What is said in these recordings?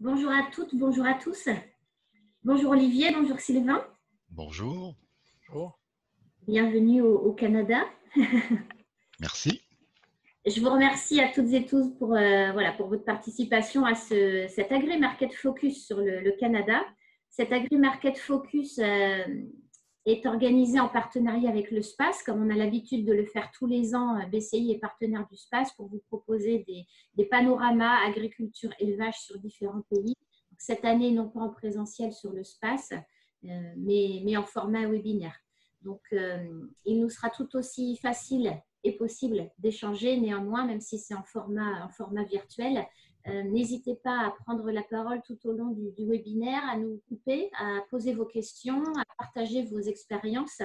Bonjour à toutes, bonjour à tous. Bonjour Olivier, bonjour Sylvain. Bonjour. Bonjour. Bienvenue au, au Canada. Merci. Je vous remercie à toutes et tous pour, euh, voilà, pour votre participation à ce, cet Agri Market Focus sur le, le Canada. Cet Agri Market Focus euh, est organisé en partenariat avec le SPACE, comme on a l'habitude de le faire tous les ans. euh, BCI est partenaire du SPACE pour vous proposer des, panoramas agriculture élevage sur différents pays. Cette année, non pas en présentiel sur le SPACE, euh, mais, mais en format webinaire. Donc, euh, il nous sera tout aussi facile et possible d'échanger néanmoins, même si c'est en format, en format virtuel. Euh, N'hésitez pas à prendre la parole tout au long du, webinaire, à nous couper, à poser vos questions, à partager vos expériences,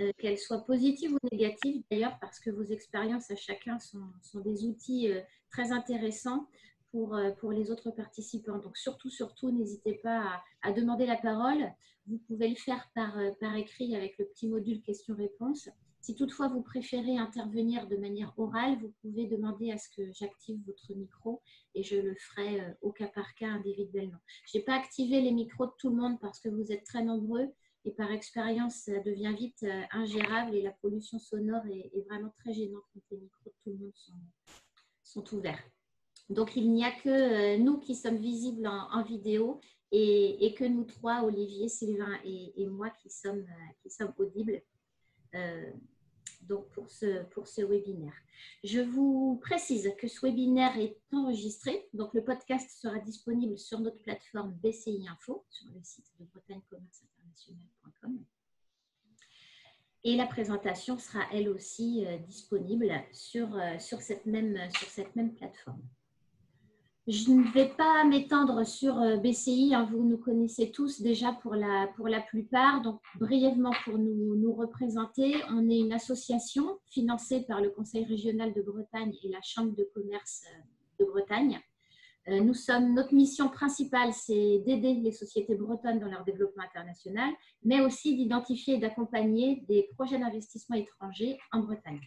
euh, qu'elles soient positives ou négatives d'ailleurs, parce que vos expériences à chacun sont, des outils euh, très intéressants pour, les autres participants. Donc surtout, surtout, n'hésitez pas à, demander la parole. Vous pouvez le faire par écrit avec le petit module questions-réponses. Si toutefois vous préférez intervenir de manière orale, vous pouvez demander à ce que j'active votre micro et je le ferai euh, au cas par cas individuellement. Je n'ai pas activé les micros de tout le monde parce que vous êtes très nombreux et par expérience, ça devient vite euh, ingérable et la pollution sonore est, vraiment très gênante quand les micros de tout le monde sont, ouverts. Donc il n'y a que euh, nous qui sommes visibles en, vidéo et, que nous trois, Olivier, Sylvain et, moi, qui sommes, audibles. Donc pour ce, pour ce webinaire. Je vous précise que ce webinaire est enregistré, donc le podcast sera disponible sur notre plateforme BCI Info, sur le site de bretagnecommerceinternational.com. Et la présentation sera elle aussi euh, disponible sur, euh, sur, cette même, sur cette même plateforme. Je ne vais pas m'étendre sur euh, BCI, hein, vous nous connaissez tous déjà pour la, plupart. Donc, brièvement pour nous, nous représenter, on est une association financée par le Conseil régional de Bretagne et la Chambre de commerce euh, de Bretagne. Euh, notre mission principale, c'est d'aider les sociétés bretonnes dans leur développement international, mais aussi d'identifier et d'accompagner des projets d'investissement étrangers en Bretagne.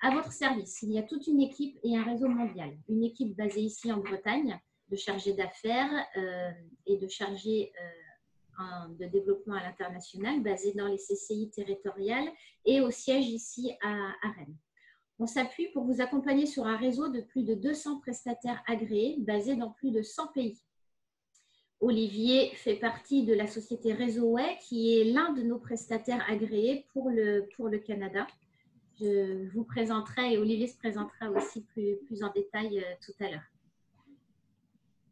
À votre service, il y a toute une équipe et un réseau mondial. Une équipe basée ici en Bretagne de chargés d'affaires euh, et de chargés euh, de développement à l'international basés dans les CCI territoriales et au siège ici à, Rennes. On s'appuie pour vous accompagner sur un réseau de plus de 200 prestataires agréés basés dans plus de 100 pays. Olivier fait partie de la société Réseauway qui est l'un de nos prestataires agréés pour le Canada. Je vous présenterai et Olivier se présentera aussi plus, en détail euh, tout à l'heure.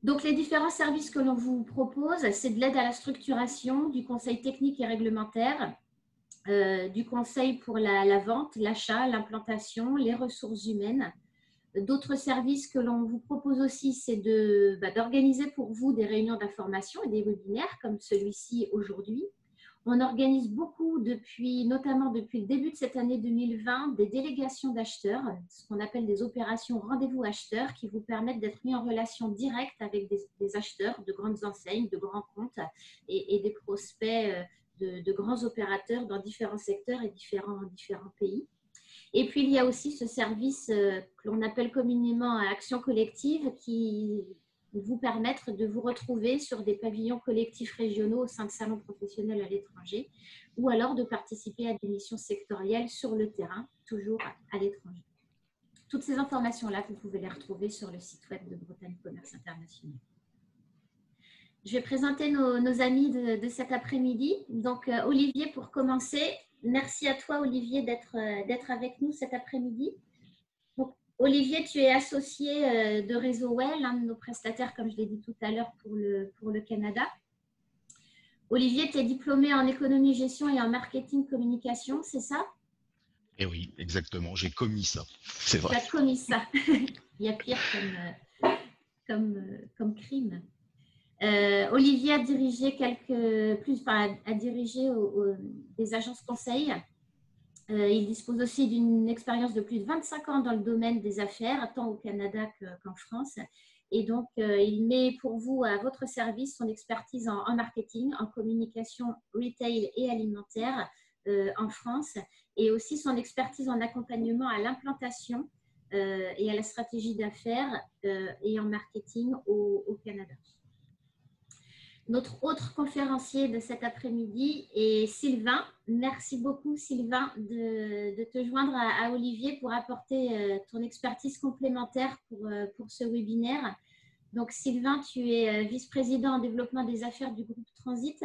Donc, les différents services que l'on vous propose, c'est de l'aide à la structuration, du conseil technique et réglementaire, euh, du conseil pour la, vente, l'achat, l'implantation, les ressources humaines. D'autres services que l'on vous propose aussi, c'est bah, d'organiser pour vous des réunions d'information et des webinaires comme celui-ci aujourd'hui. On organise beaucoup depuis, notamment depuis le début de cette année 2020, des délégations d'acheteurs, ce qu'on appelle des opérations rendez-vous acheteurs, qui vous permettent d'être mis en relation directe avec des, acheteurs de grandes enseignes, de grands comptes et, des prospects euh, de, grands opérateurs dans différents secteurs et différents, différents pays. Et puis, il y a aussi ce service euh, que l'on appelle communément action collective qui vous permettre de vous retrouver sur des pavillons collectifs régionaux au sein de salons professionnels à l'étranger ou alors de participer à des missions sectorielles sur le terrain, toujours à l'étranger. Toutes ces informations-là, vous pouvez les retrouver sur le site web de Bretagne Commerce International. Je vais présenter nos, amis de, de cet après-midi. Donc, euh, Olivier, pour commencer, merci à toi, Olivier, d'être euh, d'être avec nous cet après-midi. Olivier, tu es associé euh, de Réseau Well, l'un de nos prestataires, comme je l'ai dit tout à l'heure, pour le, pour le Canada. Olivier, tu es diplômé en économie, gestion et en marketing communication, c'est ça? Eh oui, exactement. J'ai commis ça. C'est Tu as commis ça. Il y a pire comme, euh, comme, euh, comme crime. Euh, Olivier a dirigé quelques plus, enfin, a, a dirigé au- au- des agences conseils. Euh, il dispose aussi d'une expérience de plus de 25 ans dans le domaine des affaires, tant au Canada que- qu'en France. Et donc, euh, il met pour vous à votre service son expertise en, marketing, en communication retail et alimentaire euh, en France, et aussi son expertise en accompagnement à l'implantation et à la stratégie d'affaires et en marketing au Canada. Notre autre conférencier de cet après-midi est Sylvain. Merci beaucoup Sylvain de, te joindre à, Olivier pour apporter euh, ton expertise complémentaire pour, euh, pour ce webinaire. Donc Sylvain, tu es euh, vice-président en développement des affaires du groupe Transit.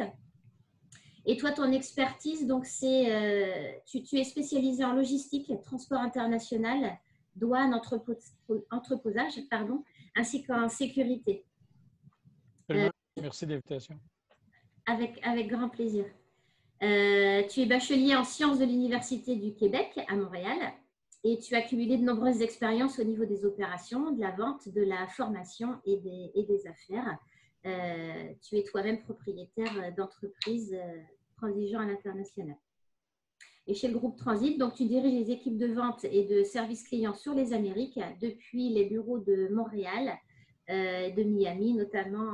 Et toi, ton expertise, donc c'est, tu, es spécialisé en logistique, transport international, douane, entreposage, pardon, ainsi qu'en sécurité. Merci de l'invitation. Avec, grand plaisir. Euh, tu es bachelier en sciences de l'Université du Québec à Montréal et tu as cumulé de nombreuses expériences au niveau des opérations, de la vente, de la formation et des, affaires. Euh, tu es toi-même propriétaire d'entreprises euh, transigeant à l'international. Et chez le groupe Transit, donc tu diriges les équipes de vente et de services clients sur les Amériques depuis les bureaux de Montréal, de Miami, notamment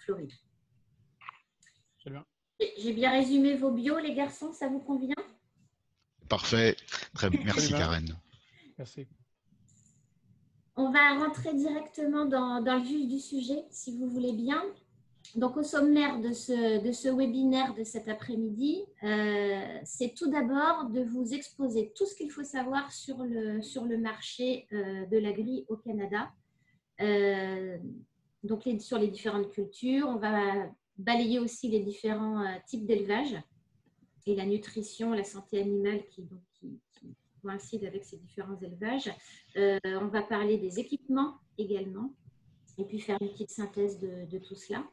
Floride. J'ai bien résumé vos bios, les garçons, ça vous convient? Parfait. Très Merci, Karen. Merci. On va rentrer directement dans, le vif du sujet, si vous voulez bien. Donc, au sommaire de ce, de ce webinaire de cet après-midi, euh, c'est tout d'abord de vous exposer tout ce qu'il faut savoir sur le, sur le marché euh, de l'agri au Canada. Euh, donc sur les différentes cultures. On va balayer aussi les différents euh, types d'élevage et la nutrition, la santé animale qui, donc, coïncide avec ces différents élevages. Euh, on va parler des équipements également et puis faire une petite synthèse de, tout cela.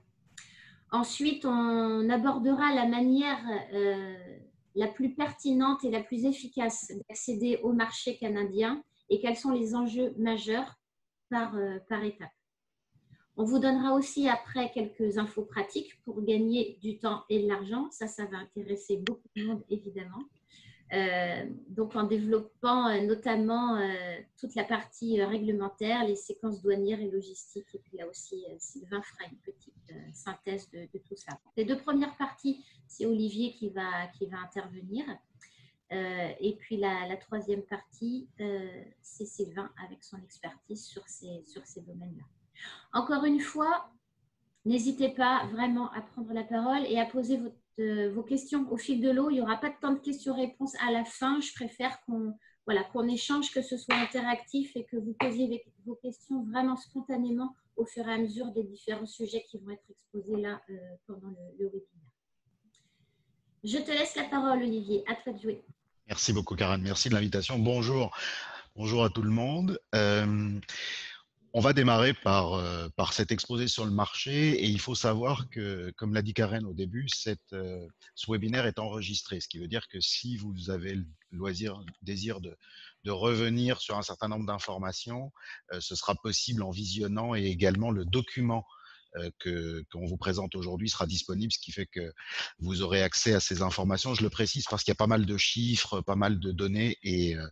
Ensuite, on abordera la manière euh, la plus pertinente et la plus efficace d'accéder au marché canadien et quels sont les enjeux majeurs par étape. On vous donnera aussi après quelques infos pratiques pour gagner du temps et de l'argent. Ça, ça va intéresser beaucoup de monde, évidemment. Euh, donc, en développant euh, notamment euh, toute la partie réglementaire, les séquences douanières et logistiques. Et puis là aussi, Sylvain fera une petite synthèse de, tout ça. Les deux premières parties, c'est Olivier qui va, intervenir. et puis la, troisième partie, c'est Sylvain avec son expertise sur ces domaines-là. Encore une fois, n'hésitez pas vraiment à prendre la parole et à poser euh, vos questions au fil de l'eau. Il n'y aura pas de temps de questions-réponses à la fin. Je préfère qu'on voilà, échange, que ce soit interactif et que vous posiez vos questions vraiment spontanément au fur et à mesure des différents sujets qui vont être exposés là euh, pendant le, webinaire. Je te laisse la parole, Olivier. À toi de jouer. Merci beaucoup, Karen. Merci de l'invitation. Bonjour. Bonjour à tout le monde. Euh, on va démarrer par, euh, par cet exposé sur le marché et il faut savoir que, comme l'a dit Karen au début, cette, euh, ce webinaire est enregistré, ce qui veut dire que si vous avez le loisir, le désir de, de revenir sur un certain nombre d'informations, euh, ce sera possible en visionnant et également le document que qu'on vous présente aujourd'hui sera disponible, ce qui fait que vous aurez accès à ces informations. Je le précise parce qu'il y a pas mal de chiffres, pas mal de données, et euh,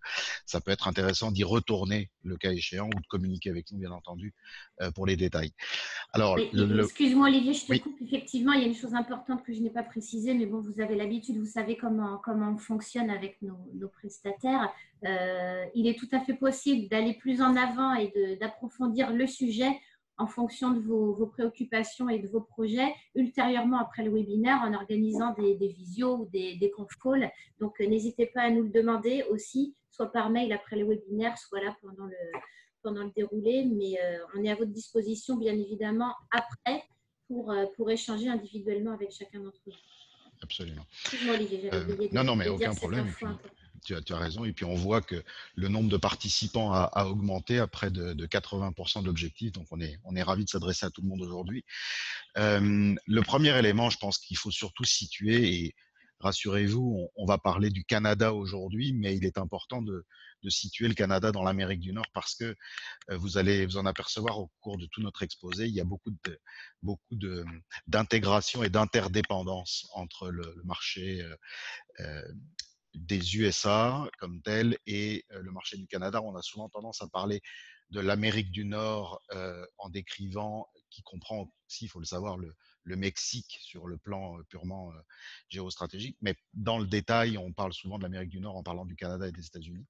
ça peut être intéressant d'y retourner le cas échéant ou de communiquer avec nous, bien entendu, euh, pour les détails. Alors, excuse-moi Olivier, je te coupe. Effectivement, il y a une chose importante que je n'ai pas précisée, mais bon, vous avez l'habitude, vous savez comment comment on fonctionne avec nos, nos prestataires. il est tout à fait possible d'aller plus en avant et d'approfondir le sujet en fonction de vos, préoccupations et de vos projets ultérieurement après le webinaire en organisant des, visios ou des, des conf calls. Donc, euh, n'hésitez pas à nous le demander aussi, soit par mail après le webinaire, soit là pendant le, pendant le déroulé. Mais euh, on est à votre disposition, bien évidemment, après pour, euh, pour échanger individuellement avec chacun d'entre vous. Absolument. non, non, mais aucun problème tu as, raison. Et puis on voit que le nombre de participants a, augmenté à près de, 80% de l'objectif. Donc on est, on est ravi de s'adresser à tout le monde aujourd'hui. Euh, le premier élément, je pense qu'il faut surtout situer, et rassurez-vous, on, va parler du Canada aujourd'hui, mais il est important de, situer le Canada dans l'Amérique du Nord parce que euh, vous allez vous en apercevoir au cours de tout notre exposé, il y a beaucoup de beaucoup d'intégration et d'interdépendance entre le, marché euh, des USA comme tel et le marché du Canada. On a souvent tendance à parler de l'Amérique du Nord en décrivant, qui comprend aussi, il faut le savoir, le, Mexique sur le plan purement géostratégique. Mais dans le détail, on parle souvent de l'Amérique du Nord en parlant du Canada et des États-Unis.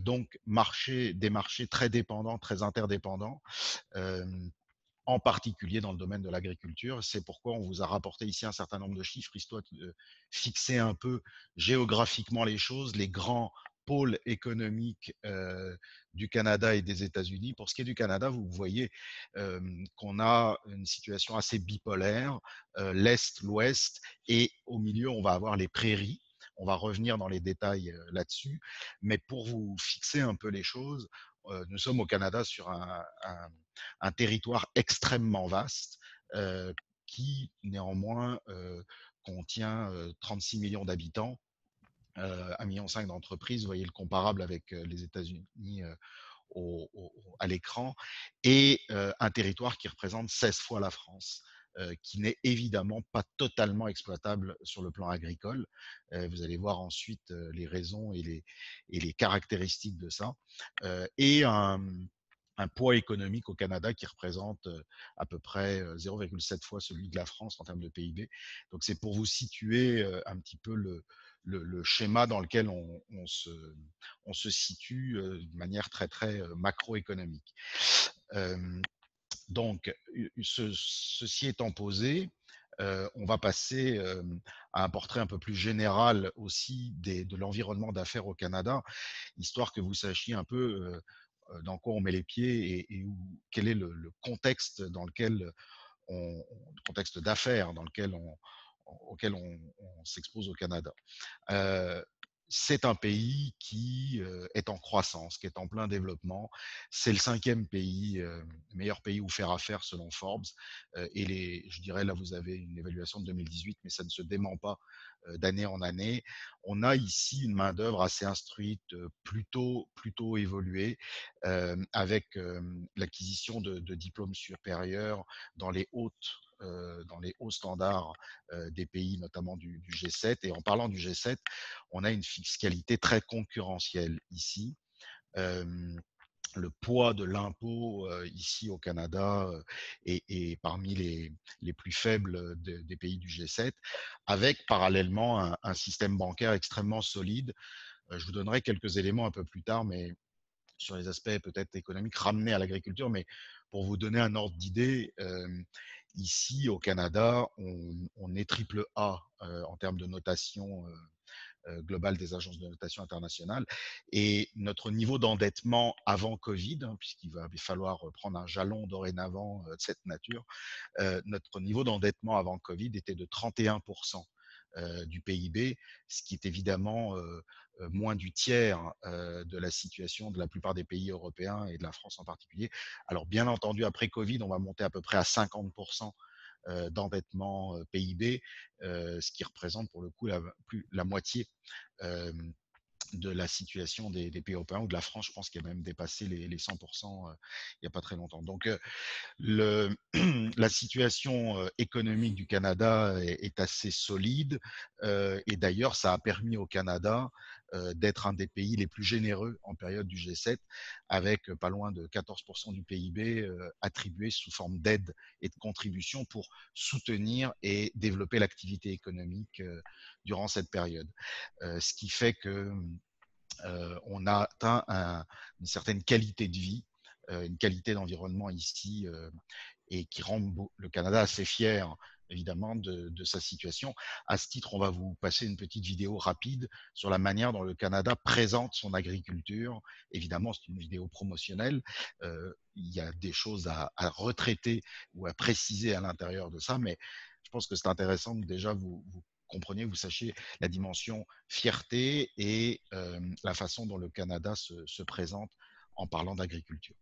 donc, marché, des marchés très dépendants, très interdépendants en particulier dans le domaine de l'agriculture. C'est pourquoi on vous a rapporté ici un certain nombre de chiffres, histoire de fixer un peu géographiquement les choses, les grands pôles économiques du Canada et des États-Unis. Pour ce qui est du Canada, vous voyez qu'on a une situation assez bipolaire, l'Est, l'Ouest, et au milieu, on va avoir les prairies. On va revenir dans les détails là-dessus. Mais pour vous fixer un peu les choses, nous sommes au Canada sur un, territoire extrêmement vaste qui néanmoins contient 36 millions d'habitants, 1,5 million d'entreprises, vous voyez le comparable avec les États-Unis à l'écran, et un territoire qui représente 16 fois la France. Qui n'est évidemment pas totalement exploitable sur le plan agricole. vous allez voir ensuite les raisons et les, et les caractéristiques de ça. et un, un poids économique au Canada qui représente à peu près 0,7 fois celui de la France en termes de PIB. Donc c'est pour vous situer un petit peu le, le, schéma dans lequel on, se, on se, situe de manière très très macroéconomique. Donc ceci étant posé, on va passer à un portrait un peu plus général aussi de l'environnement d'affaires au Canada, histoire que vous sachiez un peu dans quoi on met les pieds et, quel est le, contexte dans lequel on, contexte d'affaires dans lequel on, auquel on, s'expose au Canada c'est un pays qui est en croissance, qui est en plein développement. C'est le cinquième pays, meilleur pays où faire affaire selon Forbes. et les, je dirais, là, vous avez une évaluation de 2018, mais ça ne se dément pas d'année en année. On a ici une main-d'œuvre assez instruite, plutôt, plutôt évoluée, avec l'acquisition de, diplômes supérieurs dans les hautes euh, dans les hauts standards euh, des pays, notamment du, G7. Et en parlant du G7, on a une fiscalité très concurrentielle ici. le poids de l'impôt euh, ici au Canada est, parmi les, les, plus faibles des pays du G7, avec parallèlement un système bancaire extrêmement solide. je vous donnerai quelques éléments un peu plus tard, mais sur les aspects peut-être économiques ramenés à l'agriculture, mais pour vous donner un ordre d'idée, Ici, au Canada, on, est triple A euh, en termes de notation euh, euh, globale des agences de notation internationales. Et notre niveau d'endettement avant Covid, hein, puisqu'il va falloir prendre un jalon dorénavant de cette nature, notre niveau d'endettement avant Covid était de 31% du PIB, ce qui est évidemment moins du tiers euh, de la situation de la plupart des pays européens et de la France en particulier. Alors bien entendu, après Covid, on va monter à peu près à 50% euh, d'endettement PIB, ce qui représente pour le coup la, moitié de la situation des, pays européens ou de la France, je pense qu'il a même dépassé les, 100% il n'y a pas très longtemps. Donc la situation économique du Canada est, assez solide et d'ailleurs ça a permis au Canada d'être un des pays les plus généreux en période du G7 avec pas loin de 14% du PIB attribué sous forme d'aide et de contribution pour soutenir et développer l'activité économique durant cette période. ce qui fait que on a atteint une certaine qualité de vie, une qualité d'environnement ici et qui rend le Canada assez fier évidemment de, sa situation. À ce titre, on va vous passer une petite vidéo rapide sur la manière dont le Canada présente son agriculture. Évidemment, c'est une vidéo promotionnelle. il y a des choses à, retraiter ou à préciser à l'intérieur de ça, mais je pense que c'est intéressant que déjà vous, compreniez, vous sachiez la dimension fierté et la façon dont le Canada se présente en parlant d'agriculture.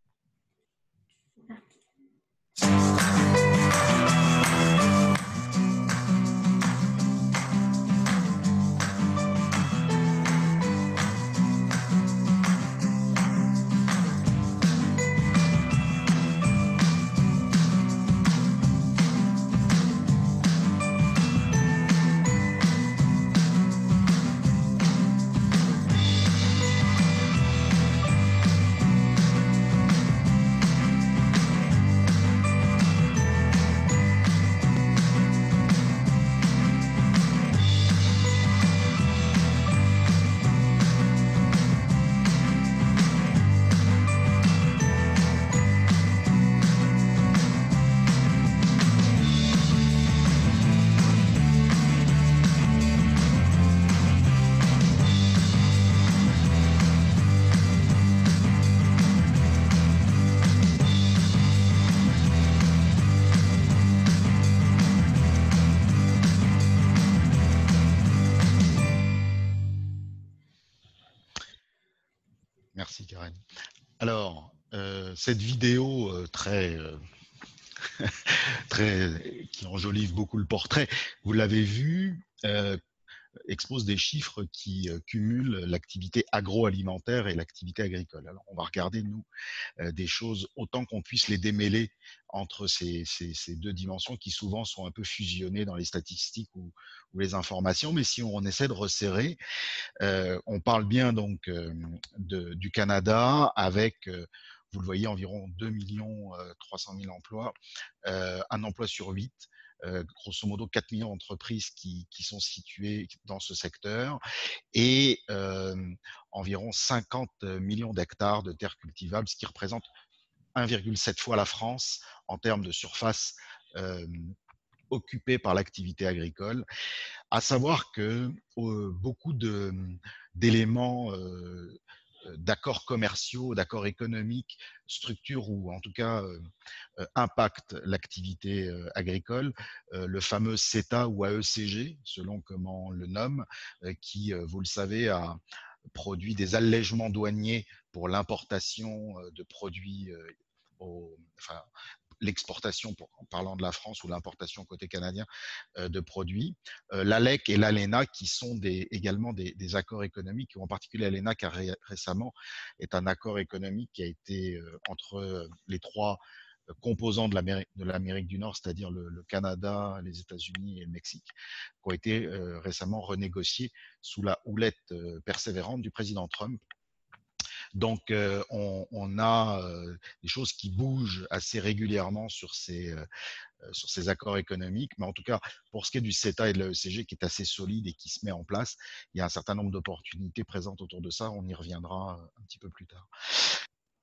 Cette vidéo très très, qui enjolive beaucoup le portrait. Vous l'avez vu, euh, expose des chiffres qui euh, cumulent l'activité agroalimentaire et l'activité agricole. Alors, on va regarder, nous, euh, des choses autant qu'on puisse les démêler entre ces, deux dimensions qui souvent sont un peu fusionnées dans les statistiques ou, les informations. Mais si on, essaie de resserrer, on parle bien donc du Canada avec vous le voyez, environ 2 300 000 emplois, un emploi sur 8, grosso modo 4 millions d'entreprises qui, sont situées dans ce secteur et environ 50 millions d'hectares de terres cultivables, ce qui représente 1,7 fois la France en termes de surface occupée par l'activité agricole. À savoir que beaucoup d'éléments euh, d'accords commerciaux, d'accords économiques, structurent ou en tout cas euh, euh, impactent l'activité agricole. le fameux CETA ou AECG, selon comment on le nomme, qui, vous le savez, a produit des allègements douaniers pour l'importation de produits l'exportation, en parlant de la France, ou l'importation côté canadien euh, de produits. Euh, L'ALEC et l'ALENA, qui sont également des, accords économiques, ou en particulier l'ALENA, qui récemment est un accord économique qui a été euh, entre les trois composants de l'Amérique du Nord, c'est-à-dire le, Canada, les États-Unis et le Mexique, qui ont été récemment renégociés sous la houlette persévérante du président Trump donc, on, a des choses qui bougent assez régulièrement sur ces, sur ces accords économiques. Mais en tout cas, pour ce qui est du CETA et de l'ECG, qui est assez solide et qui se met en place, il y a un certain nombre d'opportunités présentes autour de ça. On y reviendra un petit peu plus tard.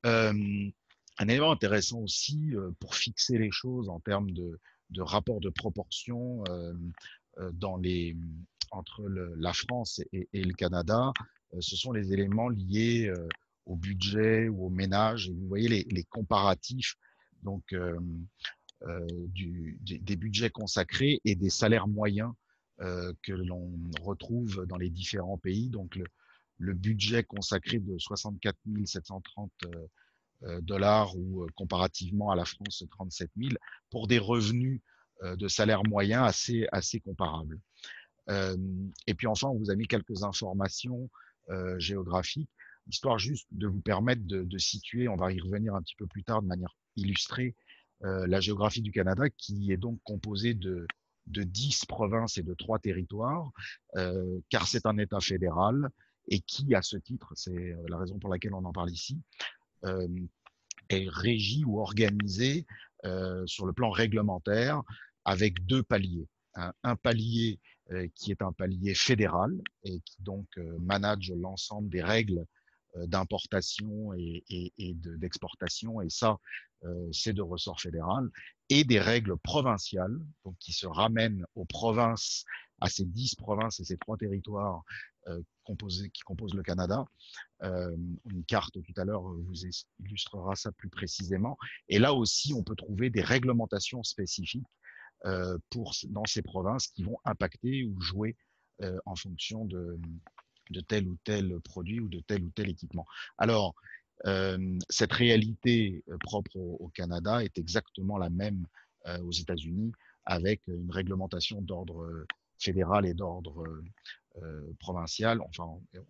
un élément intéressant aussi pour fixer les choses en termes de, de rapport de proportion dans les, entre la France et, le Canada, ce sont les éléments liés au budget ou au ménage. Vous voyez les, comparatifs donc, euh, du, des, budgets consacrés et des salaires moyens que l'on retrouve dans les différents pays. Donc, le, le budget consacré de 64 730 dollars ou comparativement à la France 37 000 pour des revenus de salaire moyen assez, assez comparables. et puis enfin, on vous a mis quelques informations géographiques histoire juste de vous permettre de, situer, on va y revenir un petit peu plus tard de manière illustrée, euh, la géographie du Canada, qui est donc composée de, de 10 provinces et de 3 territoires, euh, car c'est un État fédéral, et qui, à ce titre, c'est euh, la raison pour laquelle on en parle ici, est régi ou organisé sur le plan réglementaire avec deux paliers. un palier qui est un palier fédéral et qui donc manage l'ensemble des règles d'importation et, d'exportation, et ça, euh, c'est de ressort fédéral, et des règles provinciales, donc qui se ramènent aux provinces, à ces dix provinces et ces trois territoires euh, qui composent le Canada. une carte tout à l'heure vous illustrera ça plus précisément. Et là aussi, on peut trouver des réglementations spécifiques pour, dans ces provinces qui vont impacter ou jouer en fonction de, de tel ou tel produit ou de tel ou tel équipement. Alors, cette réalité propre au, Canada est exactement la même aux États-Unis, avec une réglementation d'ordre fédéral et d'ordre provincial. Enfin,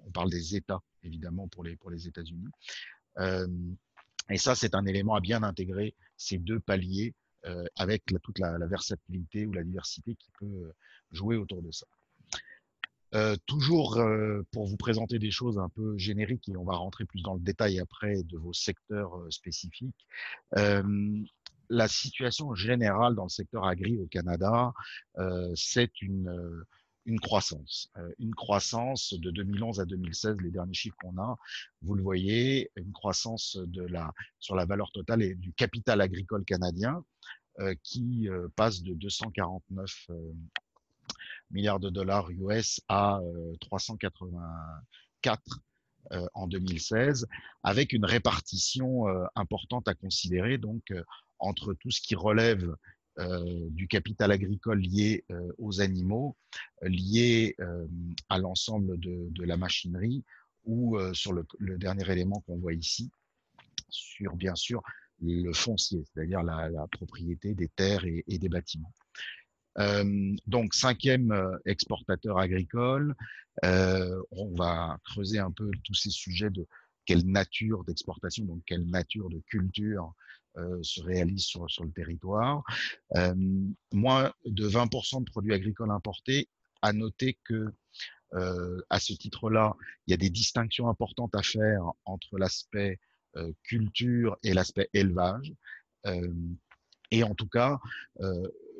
on, parle des États, évidemment, pour les, États-Unis. et ça, c'est un élément à bien intégrer, ces deux paliers, avec toute la, versatilité ou la diversité qui peut jouer autour de ça. Toujours euh, pour vous présenter des choses un peu génériques et on va rentrer plus dans le détail après de vos secteurs euh, spécifiques. la situation générale dans le secteur agri au Canada, c'est une, une croissance. une croissance de 2011 à 2016, les derniers chiffres qu'on a, vous le voyez, une croissance de la, sur la valeur totale et du capital agricole canadien qui passe de 249 milliards de dollars US à 384 euh, euh, en 2016, avec une répartition euh, importante à considérer donc entre tout ce qui relève du capital agricole lié aux animaux, lié à l'ensemble de, la machinerie, ou sur le, dernier élément qu'on voit ici, sur bien sûr le foncier, c'est-à-dire la, propriété des terres et, des bâtiments. Donc, cinquième exportateur agricole, on va creuser un peu tous ces sujets de quelle nature d'exportation, donc quelle nature de culture se réalise sur, sur le territoire. moins de 20% de produits agricoles importés, à noter que à ce titre-là, il y a des distinctions importantes à faire entre l'aspect culture et l'aspect élevage. et en tout cas,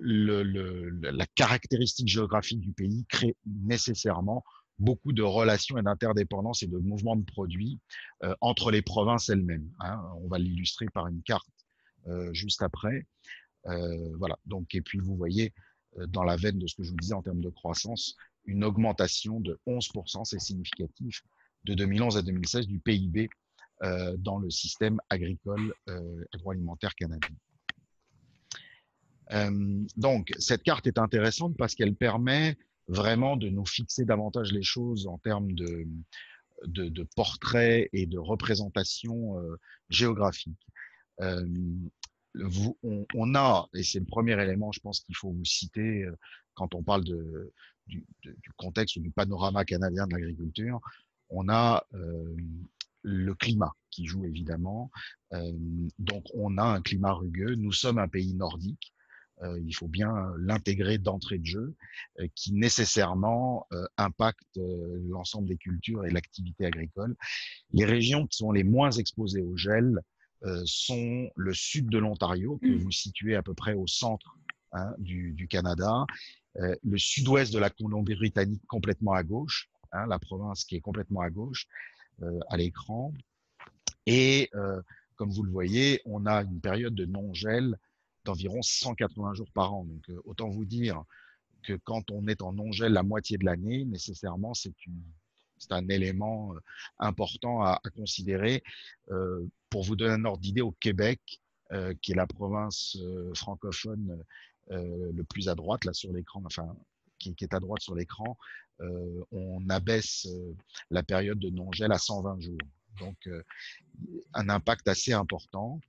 la caractéristique géographique du pays crée nécessairement beaucoup de relations et d'interdépendances et de mouvements de produits entre les provinces elles-mêmes. Hein. On va l'illustrer par une carte juste après. voilà. Donc, et puis vous voyez dans la veine de ce que je vous disais en termes de croissance, une augmentation de 11%, c'est significatif, de 2011 à 2016 du PIB euh, dans le système agricole euh, agroalimentaire canadien. Euh, donc, cette carte est intéressante parce qu'elle permet vraiment de nous fixer davantage les choses en termes de, de, de portrait et de représentation géographique. Vous, on, a, et c'est le premier élément, je pense qu'il faut vous citer quand on parle de, du, contexte ou du panorama canadien de l'agriculture, on a euh, le climat qui joue évidemment. Euh, donc on a un climat rugueux. Nous sommes un pays nordique. Euh, il faut bien l'intégrer d'entrée de jeu, qui nécessairement impacte l'ensemble des cultures et l'activité agricole. Les régions qui sont les moins exposées au gel sont le sud de l'Ontario, que mmh. vous situez à peu près au centre hein, du, du, Canada, euh, le sud-ouest de la Colombie-Britannique complètement à gauche, hein, la province qui est complètement à gauche euh, à l'écran. Et euh, comme vous le voyez, on a une période de non-gel d'environ 180 jours par an. Donc autant vous dire que quand on est en non-gel la moitié de l'année, nécessairement, c'est un élément important à, considérer. pour vous donner un ordre d'idée, au Québec, qui est la province francophone euh, le plus à droite là sur l'écran, enfin qui, est à droite sur l'écran, euh, on abaisse euh, la période de non-gel à 120 jours. Donc un impact assez important.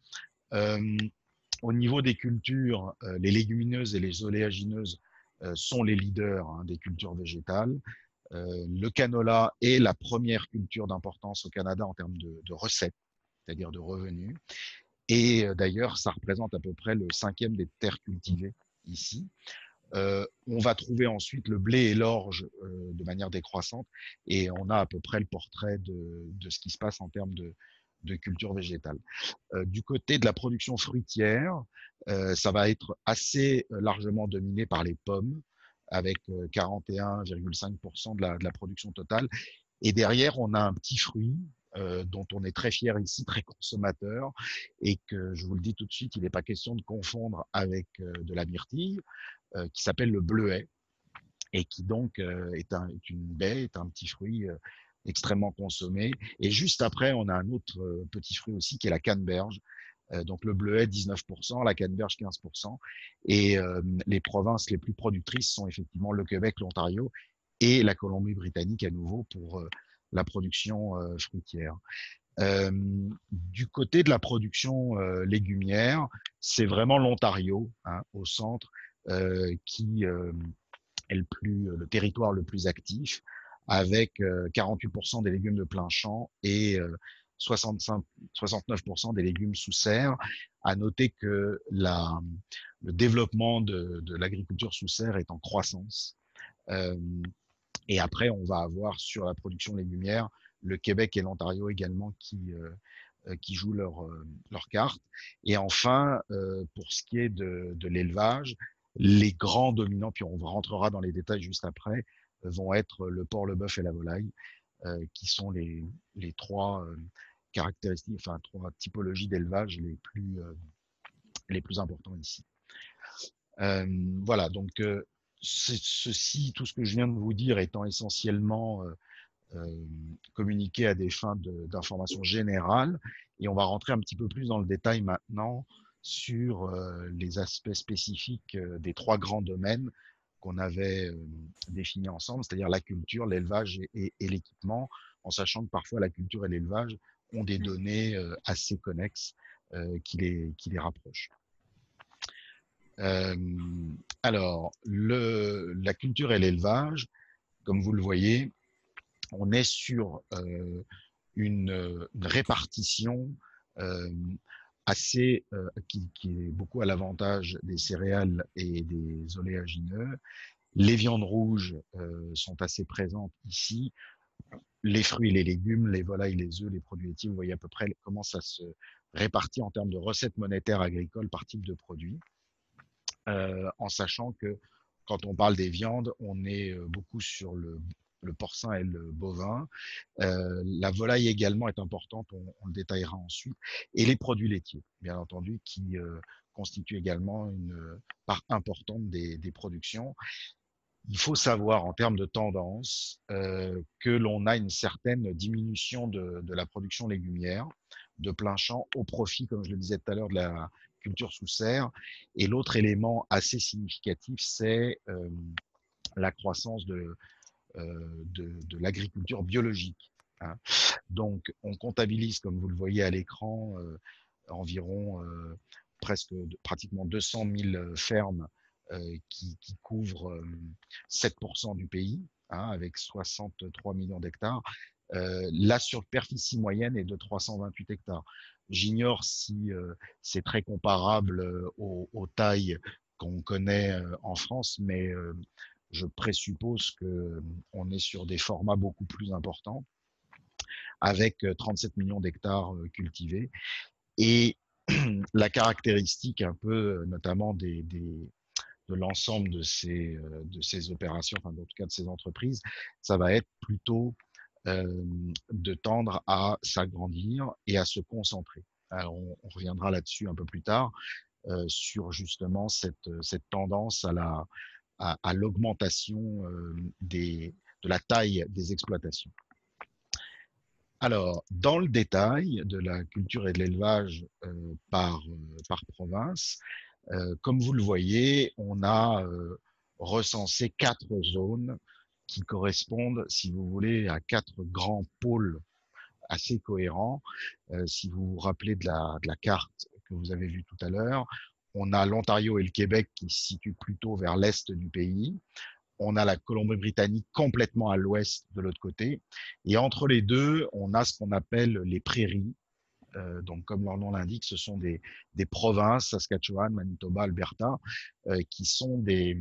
Au niveau des cultures, les légumineuses et les oléagineuses sont les leaders hein, des cultures végétales. le canola est la première culture d'importance au Canada en termes de, recettes, c'est-à-dire de revenus. Et d'ailleurs, ça représente à peu près le cinquième des terres cultivées ici. Euh, on va trouver ensuite le blé et l'orge euh, de manière décroissante et on a à peu près le portrait de, ce qui se passe en termes de, culture végétale. Euh, du côté de la production fruitière, ça va être assez largement dominé par les pommes avec 41,5% de la, de la production totale. Et derrière, on a un petit fruit euh, dont on est très fier ici, très consommateur, et que je vous le dis tout de suite, il n'est pas question de confondre avec euh, de la myrtille, euh, qui s'appelle le bleuet, et qui donc est, un, est, une baie, est un petit fruit extrêmement consommé. Et juste après, on a un autre petit fruit aussi, qui est la canneberge. donc le bleuet 19%, la canneberge 15%. Et les provinces les plus productrices sont effectivement le Québec, l'Ontario et la Colombie-Britannique à nouveau pour la production euh, fruitière. Euh, du côté de la production euh, légumière, c'est vraiment l'Ontario, hein, au centre, qui est le, plus, le territoire le plus actif, avec 48% des légumes de plein champ et 65, 69% des légumes sous serre. À noter que le développement de, l'agriculture sous serre est en croissance. Et après, on va avoir sur la production légumière le Québec et l'Ontario également qui, euh, jouent leur, carte. Et enfin, pour ce qui est de l'élevage, les grands dominants, puis on rentrera dans les détails juste après, vont être le porc, le bœuf et la volaille, qui sont les, trois caractéristiques, enfin trois typologies d'élevage les plus les plus importants ici. voilà, donc ceci, tout ce que je viens de vous dire étant essentiellement euh, euh, communiqué à des fins d'information générale, et on va rentrer un petit peu plus dans le détail maintenant sur euh, les aspects spécifiques des trois grands domaines qu'on avait définis ensemble, c'est-à-dire la culture, l'élevage et, l'équipement, en sachant que parfois la culture et l'élevage ont des données assez connexes qui, les, qui les rapprochent. alors, le, la culture et l'élevage, comme vous le voyez, on est sur une, répartition assez qui, qui, est beaucoup à l'avantage des céréales et des oléagineux. Les viandes rouges sont assez présentes ici. Les fruits les légumes, les volailles, les œufs, les produits laitiers, vous voyez à peu près comment ça se répartit en termes de recettes monétaires agricoles par type de produit. en sachant que quand on parle des viandes, on est beaucoup sur le le porcin et le bovin. Euh, la volaille également est importante, on, le détaillera ensuite. Et les produits laitiers, bien entendu, qui euh, constituent également une part importante des, productions. Il faut savoir en termes de tendance euh, que l'on a une certaine diminution de, la production légumière de plein champ au profit, comme je le disais tout à l'heure, de la culture sous serre. Et l'autre élément assez significatif, c'est la croissance de, euh, de, l'agriculture biologique. Hein. Donc, on comptabilise, comme vous le voyez à l'écran, euh, environ euh, presque pratiquement 200 000 fermes qui, couvrent 7% du pays, hein, avec 63 millions d'hectares. la superficie moyenne est de 328 hectares. J'ignore si c'est très comparable aux, aux tailles qu'on connaît en France, mais je présuppose qu'on est sur des formats beaucoup plus importants, avec 37 millions d'hectares cultivés. Et la caractéristique un peu, notamment des, de l'ensemble de ces, de ces opérations, enfin, en tout cas de ces entreprises, ça va être plutôt de tendre à s'agrandir et à se concentrer. Alors, on, reviendra là-dessus un peu plus tard, sur justement cette, cette tendance à la, à, l'augmentation de la taille des exploitations. Alors, dans le détail de la culture et de l'élevage par, par province, comme vous le voyez, on a recensé quatre zones qui correspondent, si vous voulez, à quatre grands pôles assez cohérents. si vous vous rappelez de la carte que vous avez vue tout à l'heure, on a l'Ontario et le Québec qui se situent plutôt vers l'est du pays. On a la Colombie-Britannique complètement à l'ouest de l'autre côté. Et entre les deux, on a ce qu'on appelle les prairies. Euh, donc, comme leur nom l'indique, ce sont des, provinces, Saskatchewan, Manitoba, Alberta, euh, qui sont des,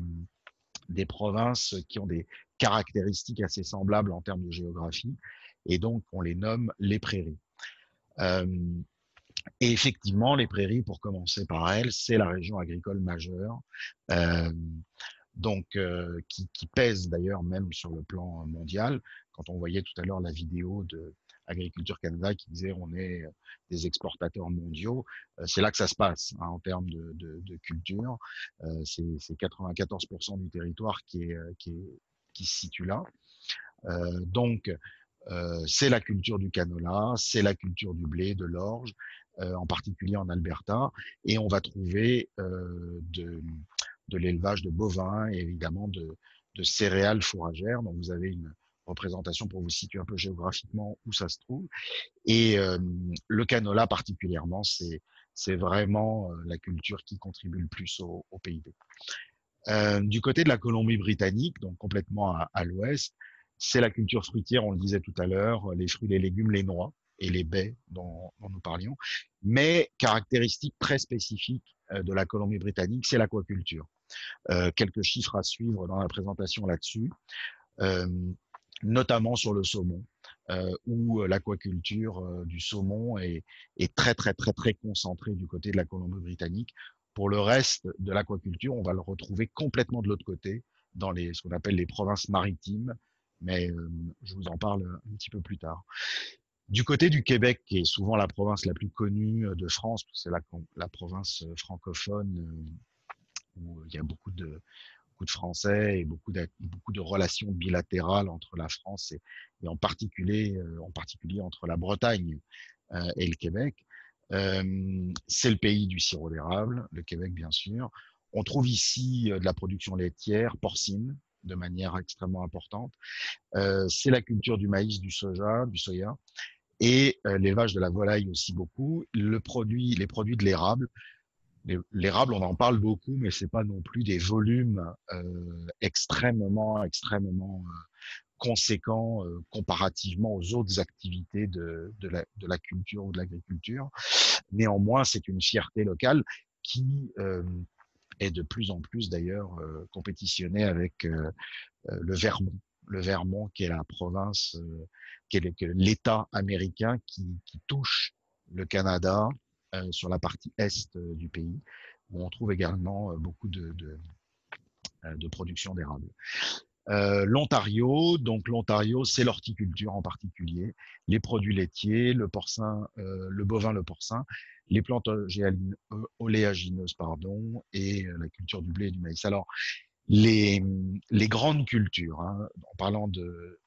des provinces qui ont des caractéristiques assez semblables en termes de géographie. Et donc, on les nomme les prairies. Euh, et effectivement, les prairies, pour commencer par elles, c'est la région agricole majeure, euh, donc euh, qui, pèse d'ailleurs même sur le plan mondial. Quand on voyait tout à l'heure la vidéo de Agriculture Canada qui disait on est des exportateurs mondiaux, euh, c'est là que ça se passe hein, en termes de, de, culture. c'est 94% du territoire qui, est, qui, est, qui se situe là. donc, c'est la culture du canola, c'est la culture du blé, de l'orge, euh, en particulier en Alberta, et on va trouver euh, de, de l'élevage de bovins et évidemment de, de céréales fourragères. Donc vous avez une représentation pour vous situer un peu géographiquement où ça se trouve. Et euh, le canola particulièrement, c'est c'est vraiment la culture qui contribue le plus au, au PIB. Euh, du côté de la Colombie-Britannique, donc complètement à, à l'ouest, c'est la culture fruitière, on le disait tout à l'heure, les fruits, les légumes, les noix et les baies dont, nous parlions. Mais caractéristique très spécifique euh, de la Colombie-Britannique, c'est l'aquaculture. Euh, quelques chiffres à suivre dans la présentation là-dessus, euh, notamment sur le saumon, où l'aquaculture du saumon est, très très très très concentrée du côté de la Colombie-Britannique. Pour le reste de l'aquaculture, on va le retrouver complètement de l'autre côté, dans ce qu'on appelle les provinces maritimes, mais je vous en parle un petit peu plus tard. Du côté du Québec, qui est souvent la province la plus connue euh, de France, c'est la, province euh, francophone euh, où il y a beaucoup de, beaucoup de Français et beaucoup de, beaucoup de relations bilatérales entre la France et, et en, particulier, en particulier entre la Bretagne et le Québec. c'est le pays du sirop d'érable, le Québec bien sûr. On trouve ici de la production laitière, porcine, de manière extrêmement importante. c'est la culture du maïs, du soja, du soya et l'élevage de la volaille aussi beaucoup. Le produit, les produits de l'érable, L'érable, on en parle beaucoup, mais c'est pas non plus des volumes euh, extrêmement, extrêmement euh, conséquents euh, comparativement aux autres activités de, de, la, de la culture ou de l'agriculture. Néanmoins, c'est une fierté locale qui est de plus en plus d'ailleurs compétitionnée avec le Vermont. Le Vermont, qui est la province, l'État américain qui, touche le Canada, euh, sur la partie est euh, du pays, où on trouve également euh, beaucoup de, production d'érable. L'Ontario, donc l'Ontario, c'est l'horticulture en particulier, les produits laitiers, le porcin, le bovin, le porcin, les plantes oléagineuses, pardon, et la culture du blé et du maïs. Alors, les, les grandes cultures, hein, en parlant de,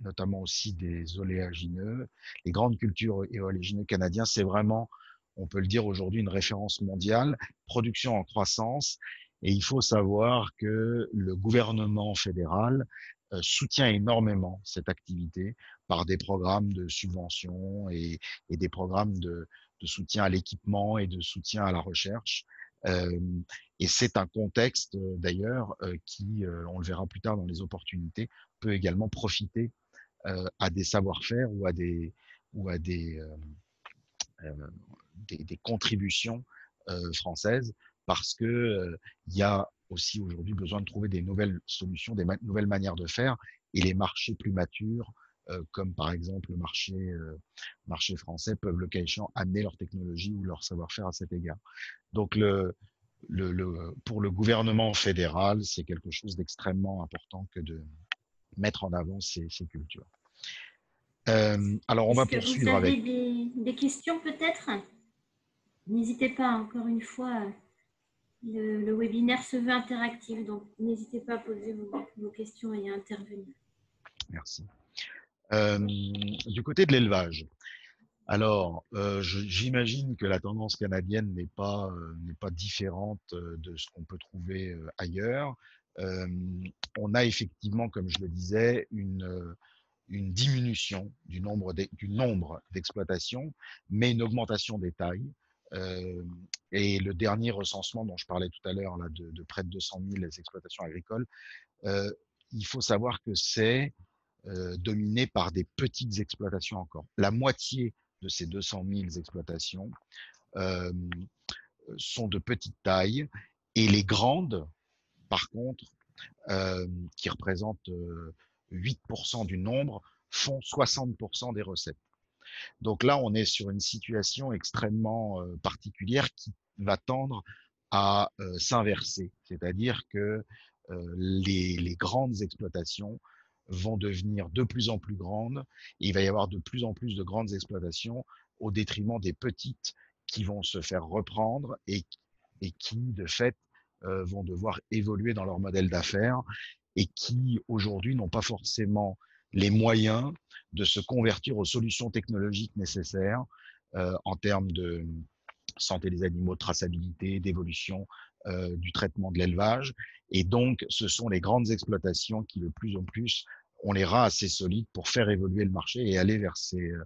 notamment aussi des oléagineux, les grandes cultures et oléagineux canadiens, c'est vraiment on peut le dire aujourd'hui, une référence mondiale, production en croissance. Et il faut savoir que le gouvernement fédéral euh, soutient énormément cette activité par des programmes de subvention et, des programmes de, soutien à l'équipement et de soutien à la recherche. Et c'est un contexte d'ailleurs qui, on le verra plus tard dans les opportunités, peut également profiter à des savoir-faire ou à des, ou à des des, contributions françaises parce que il y a aussi aujourd'hui besoin de trouver des nouvelles solutions, des nouvelles manières de faire et les marchés plus matures comme par exemple le marché, marché français, peuvent le cas échéant amener leur technologie ou leur savoir-faire à cet égard. Donc le, le, le, pour le gouvernement fédéral, c'est quelque chose d'extrêmement important que de mettre en avant ces, ces cultures. Euh, alors on va poursuivre vous avez avec des, des questions peut-être? N'hésitez pas, encore une fois, le, webinaire se veut interactif, donc n'hésitez pas à poser vos, questions et à intervenir. Merci. Euh, du côté de l'élevage, alors euh, j'imagine que la tendance canadienne n'est pas, euh, n'est pas différente de ce qu'on peut trouver ailleurs. on a effectivement, comme je le disais, une une diminution du nombre d'exploitations, mais une augmentation des tailles. Et le dernier recensement dont je parlais tout à l'heure, de, près de 200 000 exploitations agricoles, il faut savoir que c'est euh, dominé par des petites exploitations encore. La moitié de ces 200 000 exploitations sont de petite taille et les grandes, par contre, qui représentent 8% du nombre, font 60% des recettes. Donc là, on est sur une situation extrêmement euh, particulière qui va tendre à euh, s'inverser, c'est-à-dire que euh, les, grandes exploitations vont devenir de plus en plus grandes il va y avoir de plus en plus de grandes exploitations au détriment des petites qui vont se faire reprendre et, et qui, de fait, vont devoir évoluer dans leur modèle d'affaires et qui, aujourd'hui, n'ont pas forcément les moyens de se convertir aux solutions technologiques nécessaires euh, en termes de santé des animaux, de traçabilité, d'évolution euh, du traitement de l'élevage. Et donc, ce sont les grandes exploitations qui, de plus en plus, ont les rats assez solides pour faire évoluer le marché et aller vers, ces, euh,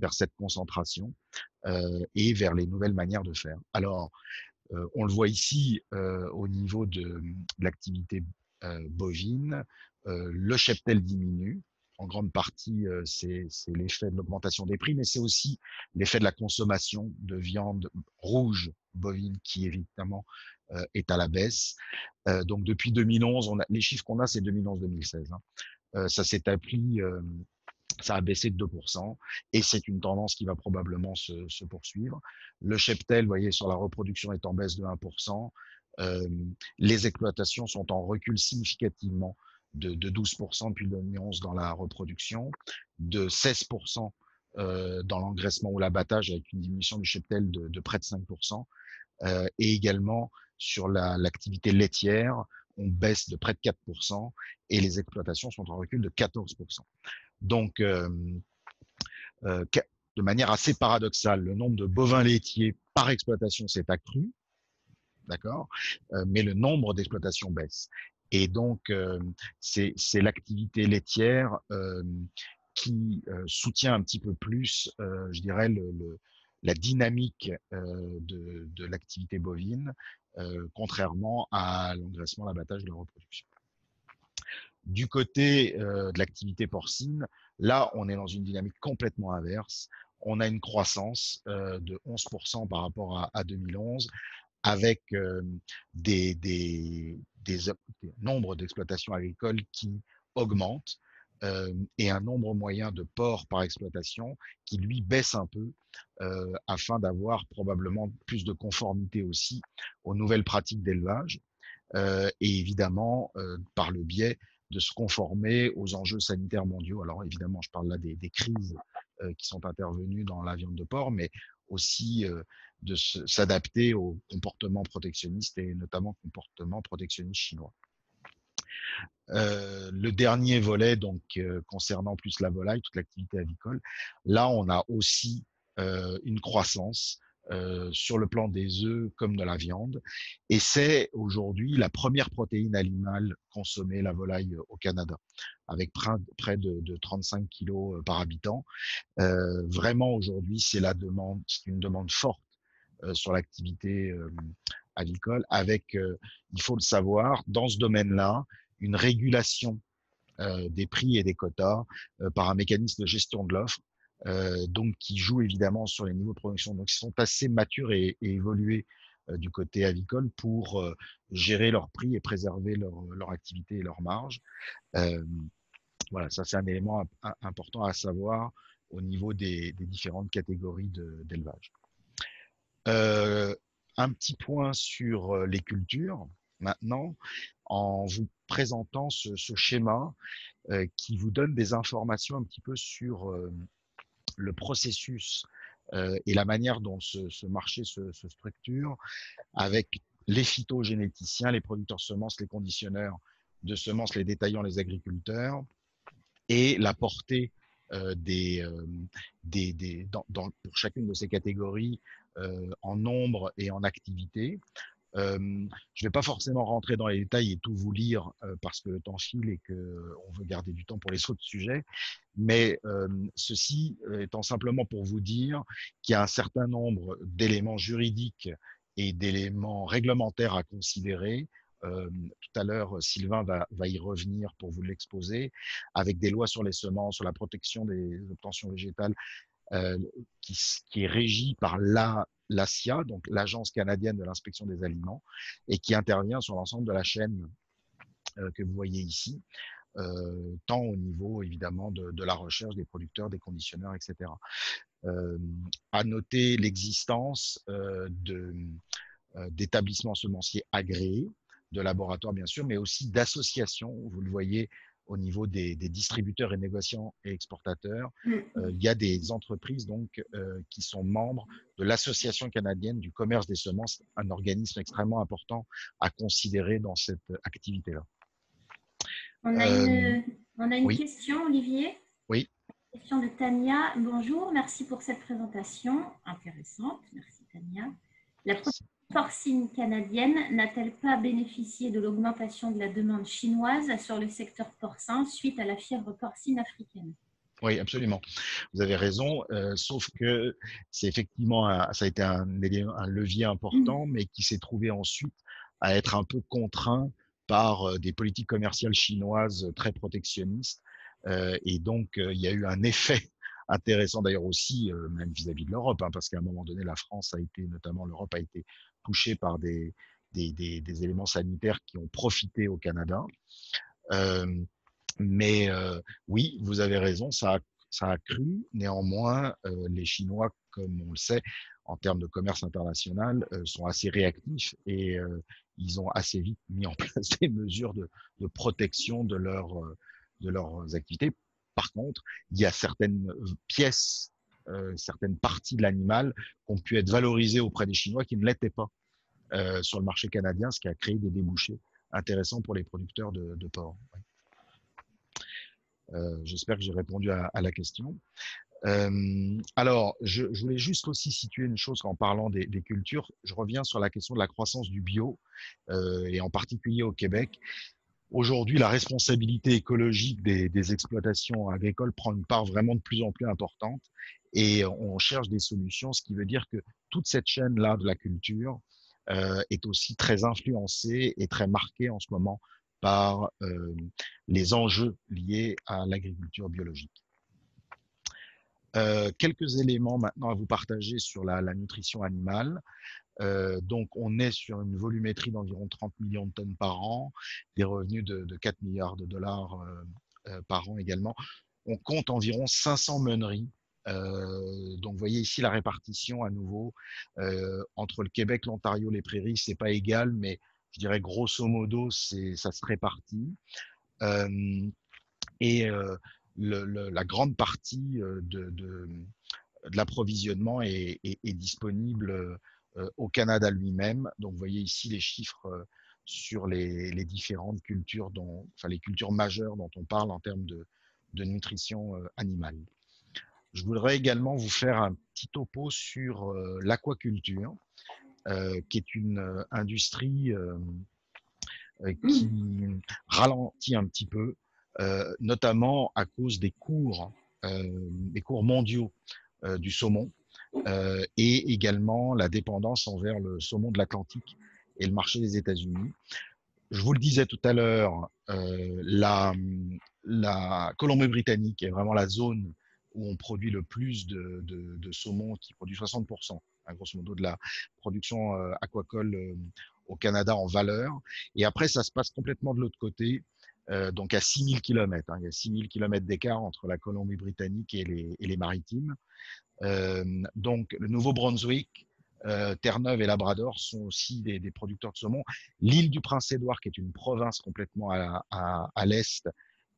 vers cette concentration et vers les nouvelles manières de faire. Alors, on le voit ici au niveau de, l'activité bovine, le cheptel diminue, en grande partie, euh, c'est l'effet de l'augmentation des prix, mais c'est aussi l'effet de la consommation de viande rouge bovine qui évidemment euh, est à la baisse. Euh, donc depuis 2011, on a, les chiffres qu'on a, c'est 2011-2016. Hein. ça s'est appris, ça a baissé de 2%, et c'est une tendance qui va probablement se, poursuivre. Le cheptel, vous voyez, sur la reproduction est en baisse de 1%. les exploitations sont en recul significativement de, 12% depuis 2011 dans la reproduction, de 16% euh, dans l'engraissement ou l'abattage avec une diminution du cheptel de, près de 5%, euh, et également sur l'activité laitière, on baisse de près de 4% et les exploitations sont en recul de 14%. Donc, euh, de manière assez paradoxale, le nombre de bovins laitiers par exploitation s'est accru, d'accord, mais le nombre d'exploitations baisse. Et donc, c'est l'activité laitière qui soutient un petit peu plus, je dirais, la dynamique de l'activité bovine, contrairement à l'engraissement, l'abattage, la reproduction. Du côté de l'activité porcine, là, on est dans une dynamique complètement inverse. On a une croissance de 11% par rapport à, 2011, avec des, nombres d'exploitations agricoles qui augmentent et un nombre moyen de porcs par exploitation qui lui baisse un peu afin d'avoir probablement plus de conformité aussi aux nouvelles pratiques d'élevage et évidemment par le biais de se conformer aux enjeux sanitaires mondiaux. Alors évidemment, je parle là des, crises qui sont intervenues dans la viande de porc, mais aussi de s'adapter aux comportements protectionnistes et notamment comportements protectionnistes chinois. Euh, le dernier volet, donc euh, concernant plus la volaille, toute l'activité avicole, là on a aussi euh, une croissance sur le plan des œufs comme de la viande, et c'est aujourd'hui la première protéine animale consommée, la volaille au Canada, avec près de, de 35 kilos par habitant. vraiment aujourd'hui, c'est c'est une demande forte sur l'activité avicole, avec, il faut le savoir, dans ce domaine-là, une régulation euh, des prix et des quotas euh, par un mécanisme de gestion de l'offre, euh, donc qui joue évidemment sur les niveaux de production. Donc, ils sont assez matures et, évolués du côté avicole pour gérer leurs prix et préserver leur, leur activité et leur marge. voilà, ça c'est un élément important à savoir au niveau des, des différentes catégories d'élevage. un petit point sur les cultures maintenant en vous présentant ce, présentant ce qui vous donne des informations un petit peu sur le processus et la manière dont ce, marché se, structure avec les phytogénéticiens, les producteurs semences, les conditionneurs de semences, les détaillants, les agriculteurs, et la portée des, des, dans, pour chacune de ces catégories en nombre et en activité, je ne vais pas forcément rentrer dans les détails et tout vous lire parce que le temps file et qu'on veut garder du temps pour les autres sujets, mais ceci étant simplement pour vous dire qu'il y a un certain nombre d'éléments juridiques et d'éléments réglementaires à considérer. tout à l'heure, Sylvain va, y revenir pour vous l'exposer, avec des lois sur les semences, sur la protection des obtentions végétales, qui, qui, est régie par la l'ASIA, donc l'Agence canadienne de l'inspection des aliments, et qui intervient sur l'ensemble de la chaîne euh, que vous voyez ici, euh, tant au niveau évidemment de, la recherche des producteurs, des conditionneurs, etc. Euh, à noter l'existence d'établissements semenciers agréés, de laboratoires bien sûr, mais aussi d'associations. Vous le voyez au niveau des, distributeurs et négociants et exportateurs. Mmh. Euh, il y a des entreprises donc euh, qui sont membres de l'Association canadienne du commerce des semences, un organisme extrêmement important à considérer dans cette activité-là. On a une, euh, question, Olivier. Oui. Question de Tania. Bonjour, merci pour cette présentation intéressante. Merci Tania. La porcine canadienne n'a-t-elle pas bénéficié de l'augmentation de la demande chinoise sur le secteur porcin suite à la fièvre porcine africaine? Oui, absolument. Vous avez raison, euh, sauf que c'est effectivement, ça a été un, un levier important, mmh. mais qui s'est trouvé ensuite à être un peu contraint par euh, des politiques commerciales chinoises très protectionnistes. Euh, et donc, il y a eu un effet intéressant d'ailleurs aussi, même vis-à-vis de l'Europe, hein, parce qu'à un moment donné, la France a été, notamment l'Europe a été touchés par des, éléments sanitaires qui ont profité au Canada. Euh, mais euh, oui, vous avez raison, ça a, ça cru. Néanmoins, euh, les Chinois, comme on le sait, en termes de commerce international, sont assez réactifs et ils ont assez vite mis en place des mesures de, protection de, leur, de leurs activités. Par contre, il y a certaines pièces certaines parties de l'animal ont pu être valorisées auprès des Chinois qui ne l'étaient pas euh, sur le marché canadien, ce qui a créé des débouchés intéressants pour les producteurs de, porc. Euh, j'espère que j'ai répondu à, la question. alors, je, voulais juste aussi situer une chose en parlant des, cultures. Je reviens sur la question de la croissance du bio, et en particulier au Québec. aujourd'hui, la responsabilité écologique des, exploitations agricoles prend une part vraiment de plus en plus importante et on cherche des solutions, ce qui veut dire que toute cette chaîne-là de la culture euh, est aussi très influencée et très marquée en ce moment par euh, les enjeux liés à l'agriculture biologique. Euh, quelques éléments maintenant à vous partager sur la, nutrition animale. Donc, on est sur une volumétrie d'environ 30 millions de tonnes par an, des revenus de, 4 milliards de dollars par an également. On compte environ 500 meuneries. Donc, vous voyez ici la répartition à nouveau entre le Québec, l'Ontario, les prairies, c'est pas égal, mais je dirais grosso modo, ça se répartit. et la grande partie euh, de, l'approvisionnement est, disponible euh, au Canada lui-même. Donc, vous voyez ici les chiffres euh, sur les, différentes cultures, enfin les cultures majeures dont on parle en termes de, nutrition animale. Je voudrais également vous faire un petit topo sur l'aquaculture, qui est une industrie qui ralentit un petit peu euh, notamment à cause des cours, euh, des cours mondiaux euh, du saumon et également la dépendance envers le saumon de l'Atlantique et le marché des États-Unis. Je vous le disais tout à l'heure, la Colombie-Britannique est vraiment la zone où on produit le plus de, saumon, qui produit 60%, hein, grosso modo, de la production aquacole au Canada en valeur. Et après, ça se passe complètement de l'autre côté, euh, donc à 6000 km. Hein, il y a 6000 km d'écart entre la Colombie-Britannique et les, maritimes. Euh, donc le Nouveau-Brunswick, euh, Terre-Neuve et Labrador sont aussi des, producteurs de saumon. L'île du Prince-Édouard, qui est une province complètement à, l'est,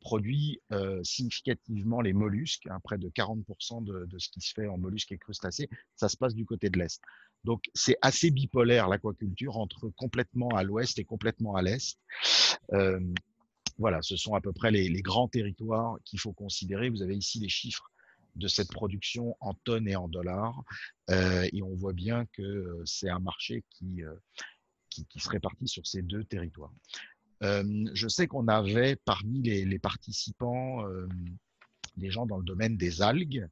produit significativement les mollusques, hein, près de 40% de, ce qui se fait en mollusques et crustacés. Ça se passe du côté de l'est. Donc c'est assez bipolaire l'aquaculture entre complètement à l'ouest et complètement à l'est. Voilà, ce sont à peu près les, grands territoires qu'il faut considérer. Vous avez ici les chiffres de cette production en tonnes et en dollars. Et on voit bien que c'est un marché qui, qui, se répartit sur ces deux territoires. Je sais qu'on avait parmi les, participants des gens dans le domaine des algues.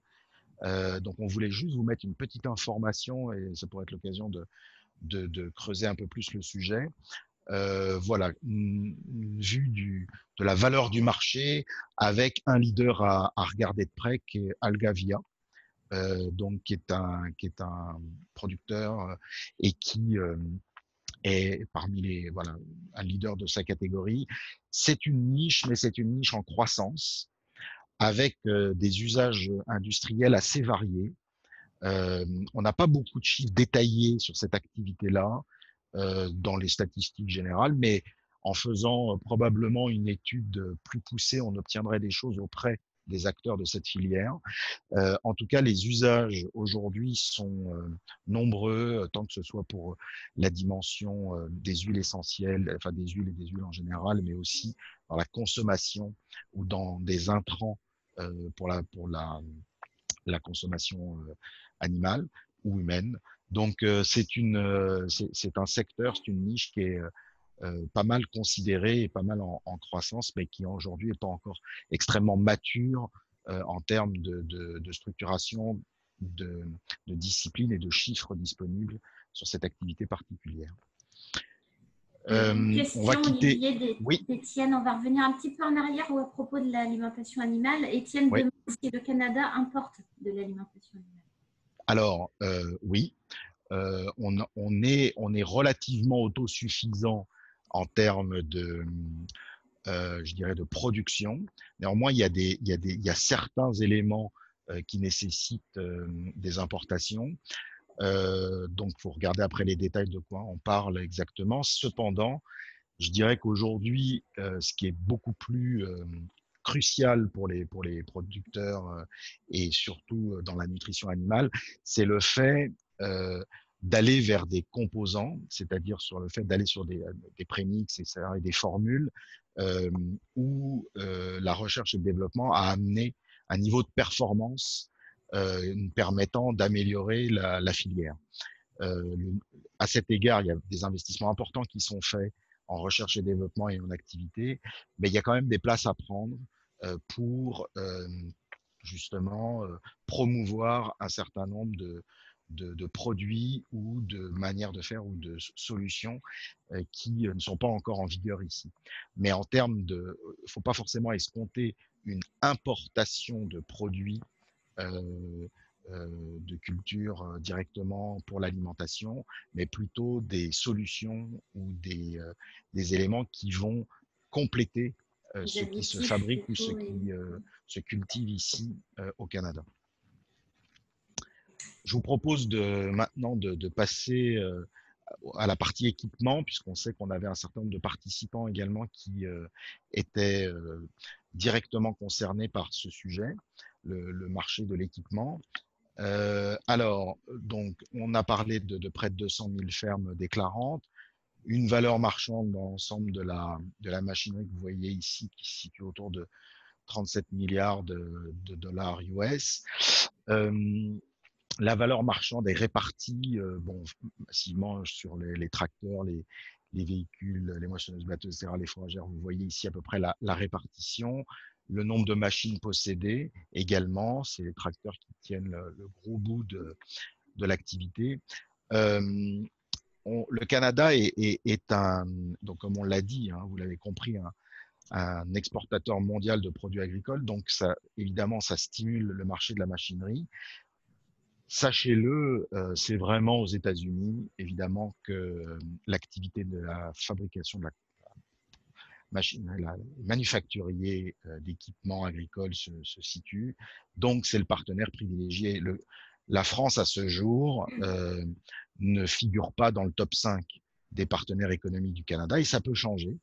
donc on voulait juste vous mettre une petite information et ça pourrait être l'occasion de, creuser un peu plus le sujet. Voilà, vue du, de la valeur du marché avec un leader à, regarder de près qui est Algavia, euh, donc qui est un producteur et qui est parmi les voilà un leader de sa catégorie. C'est une niche, mais c'est une niche en croissance avec euh, des usages industriels assez variés. on n'a pas beaucoup de chiffres détaillés sur cette activité-là. Euh, dans les statistiques générales, mais en faisant euh, probablement une étude plus poussée, on obtiendrait des choses auprès des acteurs de cette filière. Euh, en tout cas, les usages aujourd'hui sont nombreux, tant que ce soit pour la dimension des huiles essentielles, enfin des huiles et des huiles en général, mais aussi dans la consommation ou dans des intrants pour la pour la consommation animale ou humaine. Donc c'est une, c'est un secteur, c'est une niche qui est pas mal considérée et pas mal en, croissance, mais qui aujourd'hui n'est pas encore extrêmement mature en termes de, de, structuration, de, de, discipline et de chiffres disponibles sur cette activité particulière. Euh, question, on va quitter... oui. Étienne, on va revenir un petit peu en arrière à propos de l'alimentation animale. Étienne demande si le Canada importe de l'alimentation animale. Alors, euh, oui, euh, on, est, on est relativement autosuffisant en termes de, euh, je dirais, de production. Néanmoins, il y a, des, il y a, des, il y a certains éléments qui nécessitent des importations. donc, il faut regarder après les détails de quoi on parle exactement. Cependant, je dirais qu'aujourd'hui, ce qui est beaucoup plus crucial pour les, pour les producteurs euh, et surtout euh, dans la nutrition animale, c'est le fait euh, d'aller vers des composants, c'est-à-dire sur le fait d'aller sur des, des prémix et, des formules où la recherche et le développement a amené un niveau de performance permettant d'améliorer la, filière. à cet égard, il y a des investissements importants qui sont faits en recherche et développement et en activité, mais il y a quand même des places à prendre pour justement promouvoir un certain nombre de, de, produits ou de manières de faire ou de solutions qui ne sont pas encore en vigueur ici. Mais en termes de, il ne faut pas forcément escompter une importation de produits de culture directement pour l'alimentation, mais plutôt des solutions ou des, des éléments qui vont compléter ce qui se fabrique ou ce qui se cultive ici au Canada. Je vous propose de, maintenant de, passer à la partie équipement, puisqu'on sait qu'on avait un certain nombre de participants également qui étaient directement concernés par ce sujet, le, marché de l'équipement. alors, donc, on a parlé de, près de 200 000 fermes déclarantes, une valeur marchande dans l'ensemble de la, de la machinerie que vous voyez ici, qui se situe autour de 37 milliards de, dollars US la valeur marchande est répartie euh, bon, massivement sur les, tracteurs, les, véhicules, les moissonneuses batteuses, etc., les fourragères. Vous voyez ici à peu près la, répartition. Le nombre de machines possédées également, c'est les tracteurs qui tiennent le, gros bout de, l'activité. Euh, le Canada est, un, donc comme on l'a dit, hein, vous l'avez compris, un, exportateur mondial de produits agricoles. Donc, évidemment, ça stimule le marché de la machinerie. Sachez-le, euh, c'est vraiment aux États-Unis, évidemment, que euh, l'activité de la fabrication de la machine, la manufacturier euh, d'équipements agricoles se, situe. Donc, c'est le partenaire privilégié. Le, la France, à ce jour, ne figure pas dans le top 5 des partenaires économiques du Canada et ça peut changer.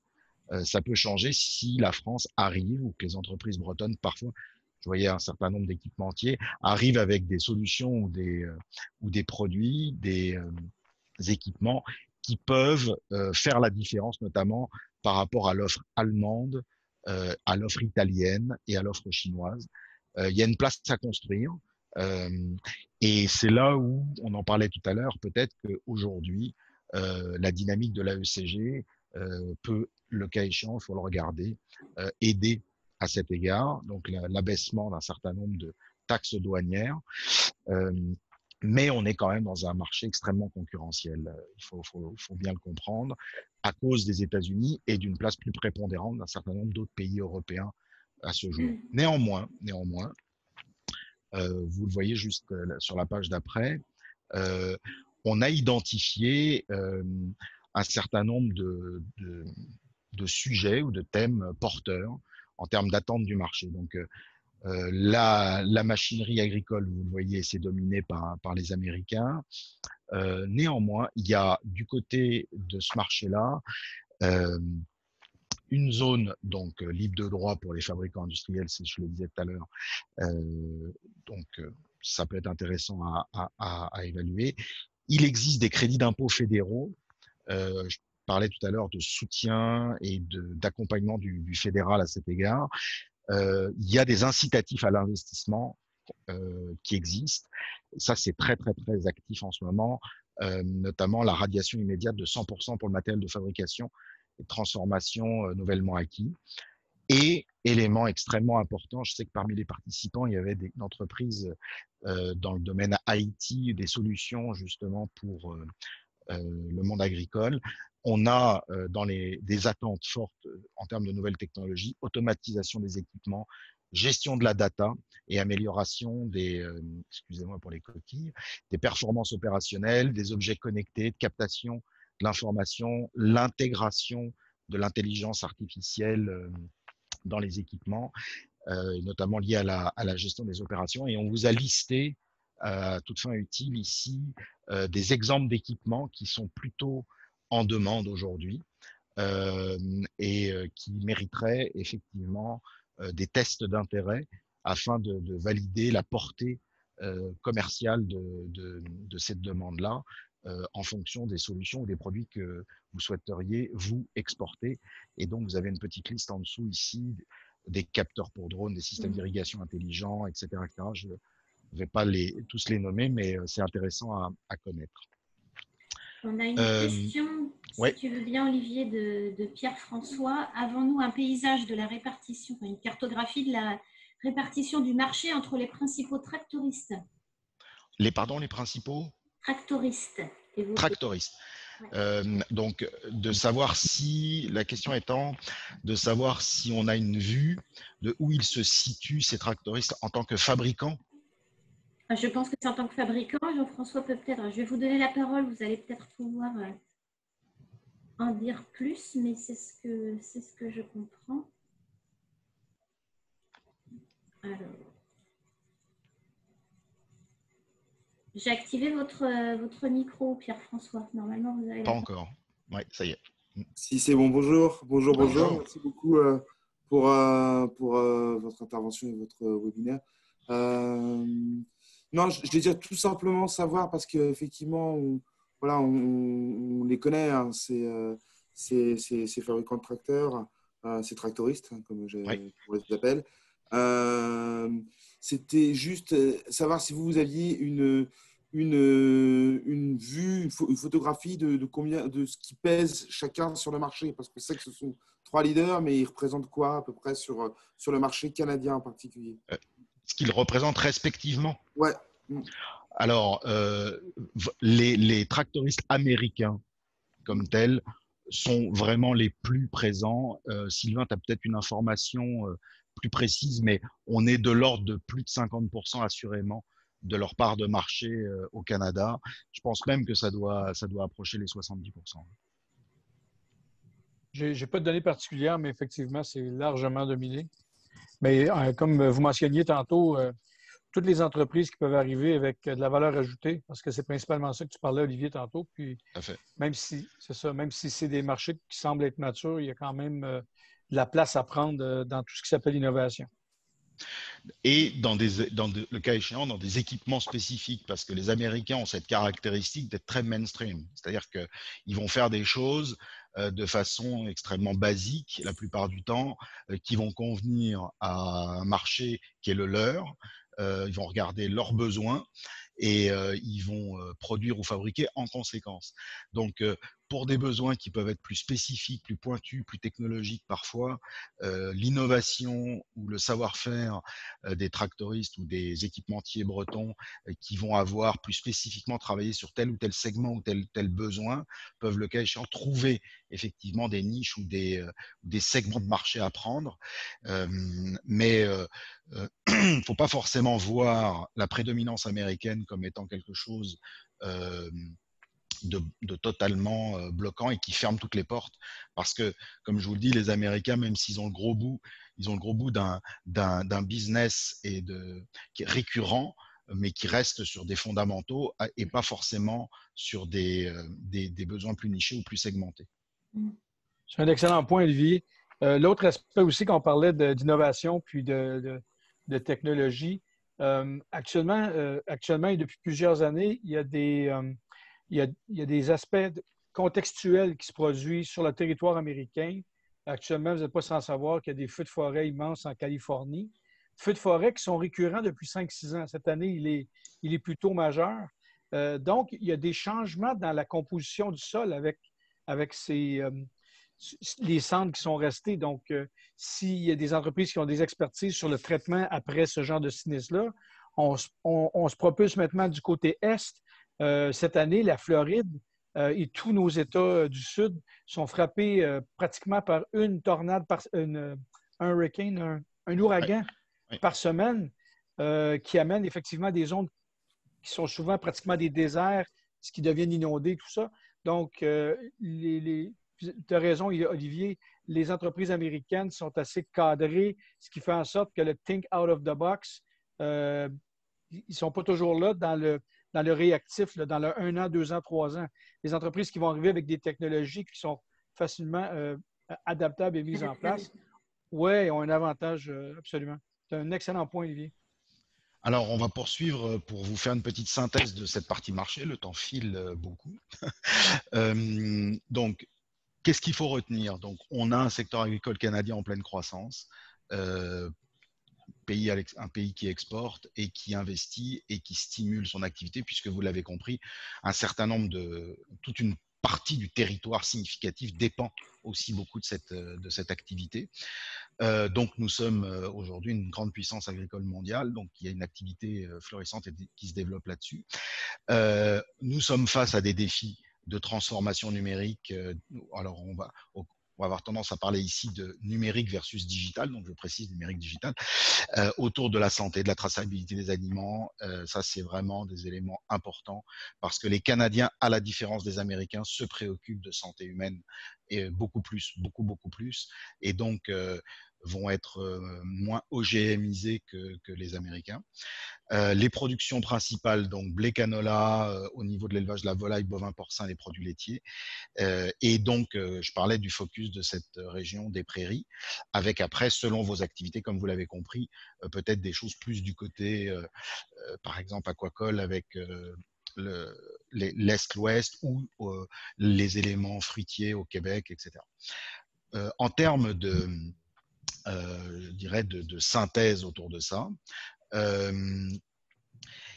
ça peut changer si la France arrive ou que les entreprises bretonnes parfois je voyais un certain nombre d'équipementiers, arrivent avec des solutions ou des, euh, ou des produits, des, euh, équipements qui peuvent euh, faire la différence, notamment par rapport à l'offre allemande, à l'offre italienne et à l'offre chinoise. il y a une place à construire. et c'est là où, on en parlait tout à l'heure, peut-être qu'aujourd'hui, la dynamique de l'AECG peut, le cas échéant, il faut le regarder, aider à cet égard, donc l'abaissement d'un certain nombre de taxes douanières. Euh, mais on est quand même dans un marché extrêmement concurrentiel. Il faut, bien le comprendre, à cause des États-Unis et d'une place plus prépondérante d'un certain nombre d'autres pays européens à ce jour. Mm. Néanmoins, néanmoins, euh, vous le voyez juste euh, sur la page d'après, on a identifié un certain nombre de, de, sujets ou de thèmes porteurs en termes d'attente du marché. Donc, euh, euh, la, machinerie agricole, vous le voyez, c'est dominé par, par les Américains. Euh, néanmoins, il y a du côté de ce marché-là une zone donc libre de droit pour les fabricants industriels, je le disais tout à l'heure. donc, ça peut être intéressant à, évaluer. Il existe des crédits d'impôt fédéraux. je parlais tout à l'heure de soutien et d'accompagnement du, fédéral à cet égard. Euh, il y a des incitatifs à l'investissement euh, qui existent. Ça, c'est très, très, très actif en ce moment, euh, notamment la radiation immédiate de 100% pour le matériel de fabrication et de transformation nouvellement acquis. Et élément extrêmement important, je sais que parmi les participants, il y avait des entreprises dans le domaine IT, des solutions justement pour le monde agricole on a euh, dans les, des attentes fortes euh, en termes de nouvelles technologies, automatisation des équipements, gestion de la data et amélioration des, euh, excusez-moi pour les coquilles, des performances opérationnelles, des objets connectés, de captation de l'information, l'intégration de l'intelligence artificielle dans les équipements, notamment lié à la, à la, gestion des opérations. Et on vous a listé, à toute fin utile ici, des exemples d'équipements qui sont plutôt en demande aujourd'hui euh, et euh, qui mériterait effectivement euh, des tests d'intérêt afin de, valider la portée commerciale de, cette demande-là en fonction des solutions ou des produits que vous souhaiteriez vous exporter. Et donc, vous avez une petite liste en dessous ici des capteurs pour drones, des systèmes mmh. d'irrigation intelligents, etc., Je ne vais pas les, tous les nommer, mais c'est intéressant à connaître. On a une question, si tu veux bien, Olivier, de, Pierre-François. Avons-nous un paysage de la répartition, une cartographie de la répartition du marché entre les principaux tractoristes? Les, pardon, les principaux? Tractoristes. Tractoristes. Euh, donc, de savoir si, la question étant de savoir si on a une vue de où ils se situent, ces tractoristes, en tant que fabricants. Ah, je pense que c'est en tant que fabricant. Jean-François peut peut-être, je vais vous donner la parole, vous allez peut-être pouvoir euh, en dire plus, mais c'est ce que, c'est ce que je comprends. Alors. J'ai activé votre, euh, votre micro, Pierre-François. Normalement, vous avez. Pas encore. Oui, ça y est. Si c'est bon, bonjour. Bonjour, bonjour. Merci beaucoup euh, pour, pour votre intervention et votre webinaire. Non, je, je dire tout simplement savoir parce qu'effectivement, on, voilà, on, les connaît, hein, ces, ces, fabricants de tracteurs, ces tractoristes, hein, comme je, les appelle. C'était juste savoir si vous aviez une, une, une vue, une, photographie de, combien, de ce qui pèse chacun sur le marché, parce qu'on sait que ce sont trois leaders, mais ils représentent quoi à peu près sur, sur le marché canadien en particulier? Euh, Ce qu'ils représentent respectivement Ouais. Alors, euh, les, les, tractoristes américains comme tels sont vraiment les plus présents. Euh, Sylvain, tu as peut-être une information plus précise, mais on est de l'ordre de plus de 50% assurément de leur part de marché euh, au Canada. Je pense même que ça doit, ça doit approcher les 70%. Je n'ai pas de données particulières, mais effectivement, c'est largement dominé. Mais euh, comme vous mentionniez tantôt, euh, toutes les entreprises qui peuvent arriver avec de la valeur ajoutée, parce que c'est principalement ça que tu parlais, Olivier, tantôt. Puis, même si c'est ça, même si c'est des marchés qui semblent être matures, il y a quand même de la place à prendre dans tout ce qui s'appelle l'innovation et dans, le cas échéant, dans des équipements spécifiques, parce que les Américains ont cette caractéristique d'être très mainstream, c'est-à-dire qu'ils vont faire des choses euh, de façon extrêmement basique la plupart du temps, euh, qui vont convenir à un marché qui est le leur, euh, ils vont regarder leurs besoins et ils vont produire ou fabriquer en conséquence. Donc, pour des besoins qui peuvent être plus spécifiques, plus pointus, plus technologiques parfois, l'innovation ou le savoir-faire des tractoristes ou des équipementiers bretons qui vont avoir plus spécifiquement travaillé sur tel ou tel segment ou tel tel besoin peuvent le cas échéant trouver effectivement des niches ou des segments de marché à prendre. mais il ne faut pas forcément voir la prédominance américaine comme étant quelque chose de, totalement bloquant et qui ferme toutes les portes. Parce que, comme je vous le dis, les Américains, même s'ils ont le gros bout, ils ont le gros bout d'un business et de, qui est récurrent, mais qui reste sur des fondamentaux et pas forcément sur des, des, besoins plus nichés ou plus segmentés. Mmh. C'est un excellent point, Olivier. L'autre aspect aussi, quand on parlait d'innovation puis de, de technologie, actuellement, actuellement et depuis plusieurs années, il y a des, il y a, des aspects contextuels qui se produisent sur le territoire américain. Actuellement, vous n'êtes pas sans savoir qu'il y a des feux de forêt immenses en Californie. Feux de forêt qui sont récurrents depuis 5-6 ans. Cette année, il est, plutôt majeur. Euh, donc, il y a des changements dans la composition du sol avec, euh, les centres qui sont restés. Donc, euh, s'il y a des entreprises qui ont des expertises sur le traitement après ce genre de sinistre-là, on, on, se propulse maintenant du côté est cette année, la Floride euh, et tous nos États euh, du Sud sont frappés pratiquement par une tornade, par, un hurricane, un, ouragan par semaine qui amène effectivement des zones qui sont souvent pratiquement des déserts, ce qui deviennent inondés, tout ça. Donc, les, tu as raison, Olivier, les entreprises américaines sont assez cadrées, ce qui fait en sorte que le think out of the box, ils ne sont pas toujours là dans le, dans le réactif, dans le 1 an, 2 ans, 3 ans. Les entreprises qui vont arriver avec des technologies qui sont facilement euh, adaptables et mises en place, oui, ont un avantage euh, absolument. C'est un excellent point, Olivier. Alors, on va poursuivre pour vous faire une petite synthèse de cette partie marché. Le temps file euh, beaucoup. donc, qu'est-ce qu'il faut retenir? Donc, on a un secteur agricole canadien en pleine croissance pays, un pays qui exporte et qui investit et qui stimule son activité, puisque vous l'avez compris, un certain nombre de, toute une partie du territoire significatif dépend aussi beaucoup de cette, de cette activité. Euh, donc nous sommes euh, aujourd'hui une grande puissance agricole mondiale, donc il y a une activité euh, florissante et qui se développe là-dessus. nous sommes face à des défis de transformation numérique. alors on va va avoir tendance à parler ici de numérique versus digital, donc je précise numérique digital, euh, autour de la santé, de la traçabilité des aliments. Euh, ça, c'est vraiment des éléments importants parce que les Canadiens, à la différence des Américains, se préoccupent de santé humaine et beaucoup plus, beaucoup, beaucoup plus. Et donc, euh, vont être euh, moins OGMisés que, que les Américains. Euh, les productions principales, donc blé canola euh, au niveau de l'élevage de la volaille, bovin, porcin, les produits laitiers. et donc, je parlais du focus de cette région des prairies, avec après, selon vos activités, comme vous l'avez compris, peut-être des choses plus du côté, par exemple, aquacole avec l'Est, l'Ouest ou les éléments fruitiers au Québec, etc. en termes de je dirais, de, synthèse autour de ça. Euh,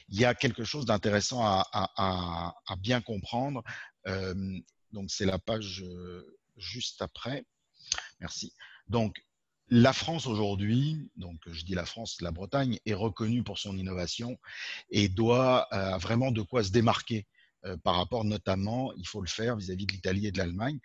il y a quelque chose d'intéressant à, bien comprendre. Euh, donc, c'est la page juste après. Merci. Donc, la France aujourd'hui, donc je dis la France, la Bretagne, est reconnue pour son innovation et doit vraiment de quoi se démarquer par rapport notamment, il faut le faire vis-à-vis de l'Italie et de l'Allemagne.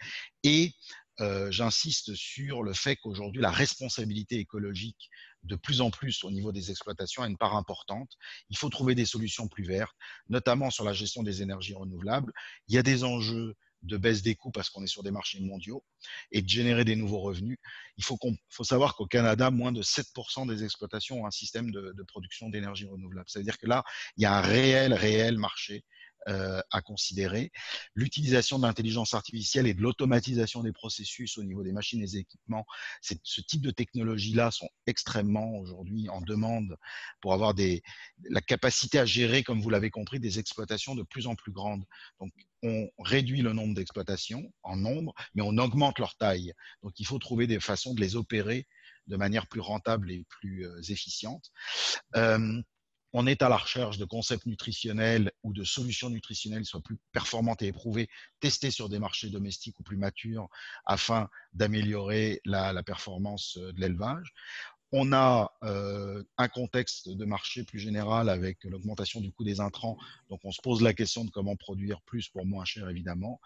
Et euh, j'insiste sur le fait qu'aujourd'hui, la responsabilité écologique, de plus en plus au niveau des exploitations, a une part importante. Il faut trouver des solutions plus vertes, notamment sur la gestion des énergies renouvelables. Il y a des enjeux de baisse des coûts parce qu'on est sur des marchés mondiaux et de générer des nouveaux revenus. Il faut, faut savoir qu'au Canada, moins de 7% des exploitations ont un système de, de production d'énergie renouvelable. Ça veut dire que là, il y a un réel, réel marché euh, à considérer. L'utilisation de l'intelligence artificielle et de l'automatisation des processus au niveau des machines et des équipements, ce type de technologies-là sont extrêmement aujourd'hui en demande pour avoir des, la capacité à gérer, comme vous l'avez compris, des exploitations de plus en plus grandes. Donc, on réduit le nombre d'exploitations en nombre, mais on augmente leur taille. Donc, il faut trouver des façons de les opérer de manière plus rentable et plus euh, efficiente. Euh, on est à la recherche de concepts nutritionnels ou de solutions nutritionnelles qui soient plus performantes et éprouvées, testées sur des marchés domestiques ou plus matures afin d'améliorer la, performance euh, de l'élevage. On a euh, un contexte de marché plus général avec l'augmentation du coût des intrants. Donc, on se pose la question de comment produire plus pour moins cher, évidemment.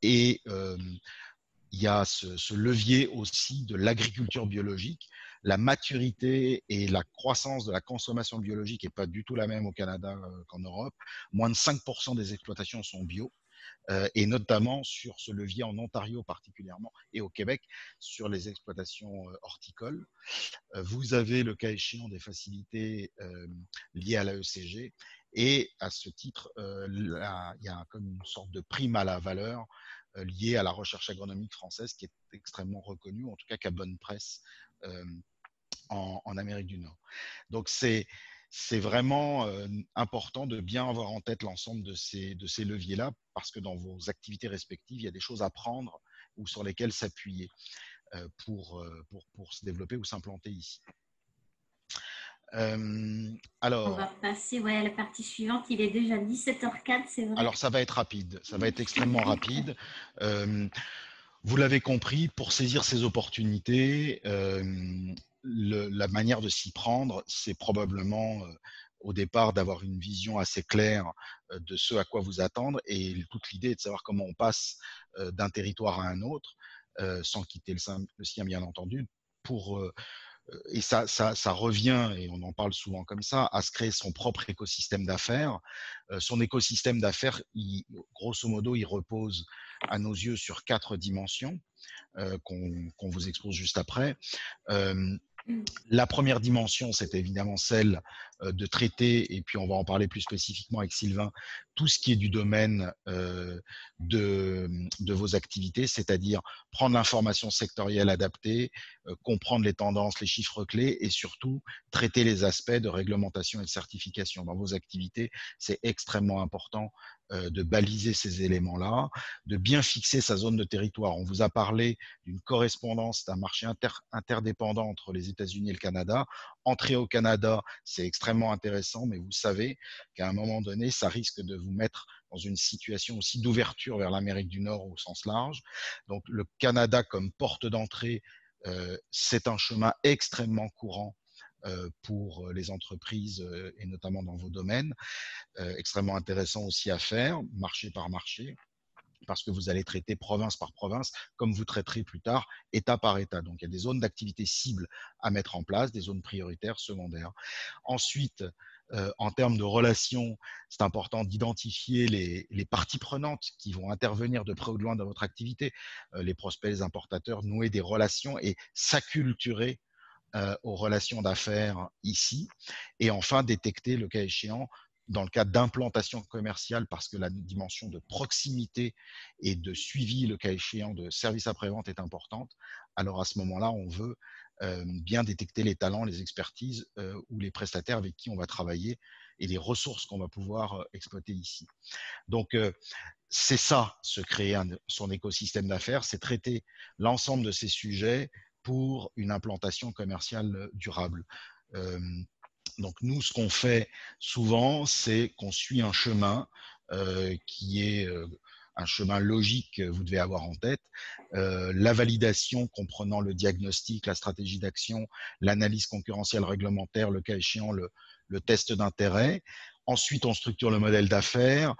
Et euh, il y a ce levier aussi de l'agriculture biologique la maturité et la croissance de la consommation biologique n'est pas du tout la même au Canada euh, qu'en Europe. Moins de 5% des exploitations sont bio. Euh, et notamment sur ce levier en Ontario particulièrement et au Québec sur les exploitations euh, horticoles. vous avez le cas échéant des facilités liées à l'AECG et à ce titre, il y a comme une sorte de prime à la valeur liée à la recherche agronomique française qui est extrêmement reconnue, en tout cas qui a bonne presse en, Amérique du Nord. Donc c'est c'est vraiment euh, important de bien avoir en tête l'ensemble de ces, de ces leviers-là, parce que dans vos activités respectives, il y a des choses à prendre ou sur lesquelles s'appuyer euh, pour, euh, pour, pour, se développer ou s'implanter ici. alors, On va passer ouais, à la partie suivante. Il est déjà 17h04, c'est vrai? Alors, ça va être rapide. Ça va être extrêmement rapide. vous l'avez compris, pour saisir ces opportunités, la manière de s'y prendre, c'est probablement euh, au départ d'avoir une vision assez claire euh, de ce à quoi vous attendre et toute l'idée est de savoir comment on passe euh, d'un territoire à un autre sans quitter le, sien bien entendu pour et ça, ça, ça, revient, et on en parle souvent comme ça, à se créer son propre écosystème d'affaires. son écosystème d'affaires, grosso modo, il repose à nos yeux sur quatre dimensions qu'on vous expose juste après. La première dimension, c'est évidemment celle euh, de traiter, et puis on va en parler plus spécifiquement avec Sylvain, tout ce qui est du domaine euh, de, vos activités, c'est-à-dire prendre l'information sectorielle adaptée, euh, comprendre les tendances, les chiffres clés, et surtout traiter les aspects de réglementation et de certification. Dans vos activités, c'est extrêmement important de baliser ces éléments-là, de bien fixer sa zone de territoire. On vous a parlé d'une correspondance d'un marché interdépendant entre les États-Unis et le Canada. Entrer au Canada, c'est extrêmement intéressant, mais vous savez qu'à un moment donné, ça risque de vous mettre dans une situation aussi d'ouverture vers l'Amérique du Nord au sens large. Donc le Canada comme porte d'entrée, euh, c'est un chemin extrêmement courant euh, pour les entreprises euh, et notamment dans vos domaines. Euh, extrêmement intéressant aussi à faire, marché par marché parce que vous allez traiter province par province, comme vous traiterez plus tard État par État. Donc, il y a des zones d'activité cibles à mettre en place, des zones prioritaires, secondaires. Ensuite, en termes de relations, c'est important d'identifier les, parties prenantes qui vont intervenir de près ou de loin dans votre activité, les prospects, les importateurs, nouer des relations et s'acculturer euh, aux relations d'affaires ici. Et enfin, détecter, le cas échéant, dans le cas d'implantation commerciale, parce que la dimension de proximité et de suivi, le cas échéant, de service après-vente est importante, alors à ce moment-là, on veut euh, bien détecter les talents, les expertises euh, ou les prestataires avec qui on va travailler et les ressources qu'on va pouvoir exploiter ici. Donc, c'est ça, se créer son écosystème d'affaires, c'est traiter l'ensemble de ces sujets pour une implantation commerciale euh, durable. Euh, donc nous, ce qu'on fait souvent, c'est qu'on suit un chemin euh, qui est un chemin logique que vous devez avoir en tête. la validation comprenant le diagnostic, la stratégie d'action, l'analyse concurrentielle réglementaire, le cas échéant, le, le test d'intérêt. Ensuite, on structure le modèle d'affaires.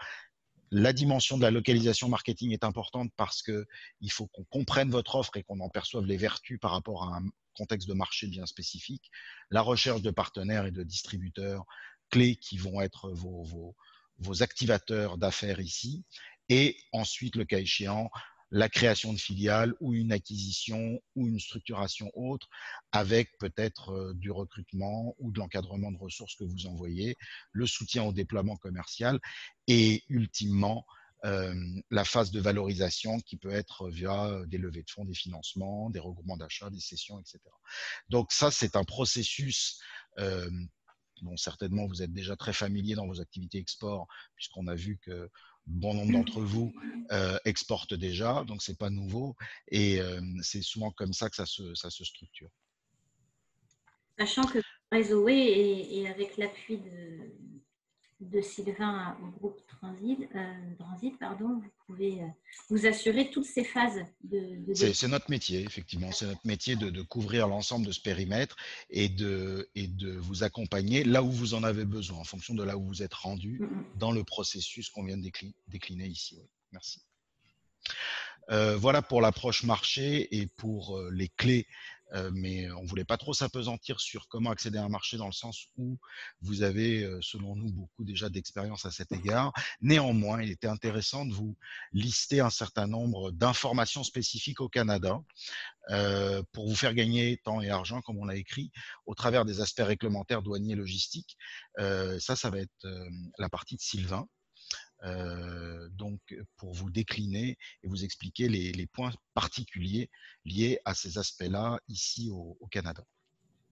La dimension de la localisation marketing est importante parce qu'il faut qu'on comprenne votre offre et qu'on en perçoive les vertus par rapport à un contexte de marché bien spécifique. La recherche de partenaires et de distributeurs clés qui vont être vos, vos activateurs d'affaires ici. Et ensuite, le cas échéant, la création de filiales ou une acquisition ou une structuration autre avec peut-être euh, du recrutement ou de l'encadrement de ressources que vous envoyez, le soutien au déploiement commercial et ultimement euh, la phase de valorisation qui peut être via des levées de fonds, des financements, des regroupements d'achats, des sessions, etc. Donc ça, c'est un processus euh, dont certainement vous êtes déjà très familier dans vos activités export, puisqu'on a vu que bon nombre d'entre vous euh, exportent déjà, donc c'est pas nouveau. Et euh, c'est souvent comme ça que ça se, ça se structure. Sachant que Réseau et, et avec l'appui de, de Sylvain au groupe Transit, euh, Transit pardon, vous pouvez euh, vous assurer toutes ces phases de, C'est notre métier, effectivement. C'est notre métier de, couvrir l'ensemble de ce périmètre et de, et de vous accompagner là où vous en avez besoin, en fonction de là où vous êtes rendu dans le processus qu'on vient de décliner ici. Merci. Euh, voilà pour l'approche marché et pour les clés mais on ne voulait pas trop s'apesantir sur comment accéder à un marché dans le sens où vous avez, selon nous, beaucoup déjà d'expérience à cet égard. Néanmoins, il était intéressant de vous lister un certain nombre d'informations spécifiques au Canada pour vous faire gagner temps et argent, comme on l'a écrit, au travers des aspects réglementaires, douaniers, logistiques. ça, ça va être la partie de Sylvain. Euh, donc pour vous décliner et vous expliquer les, points particuliers liés à ces aspects-là ici au, Canada.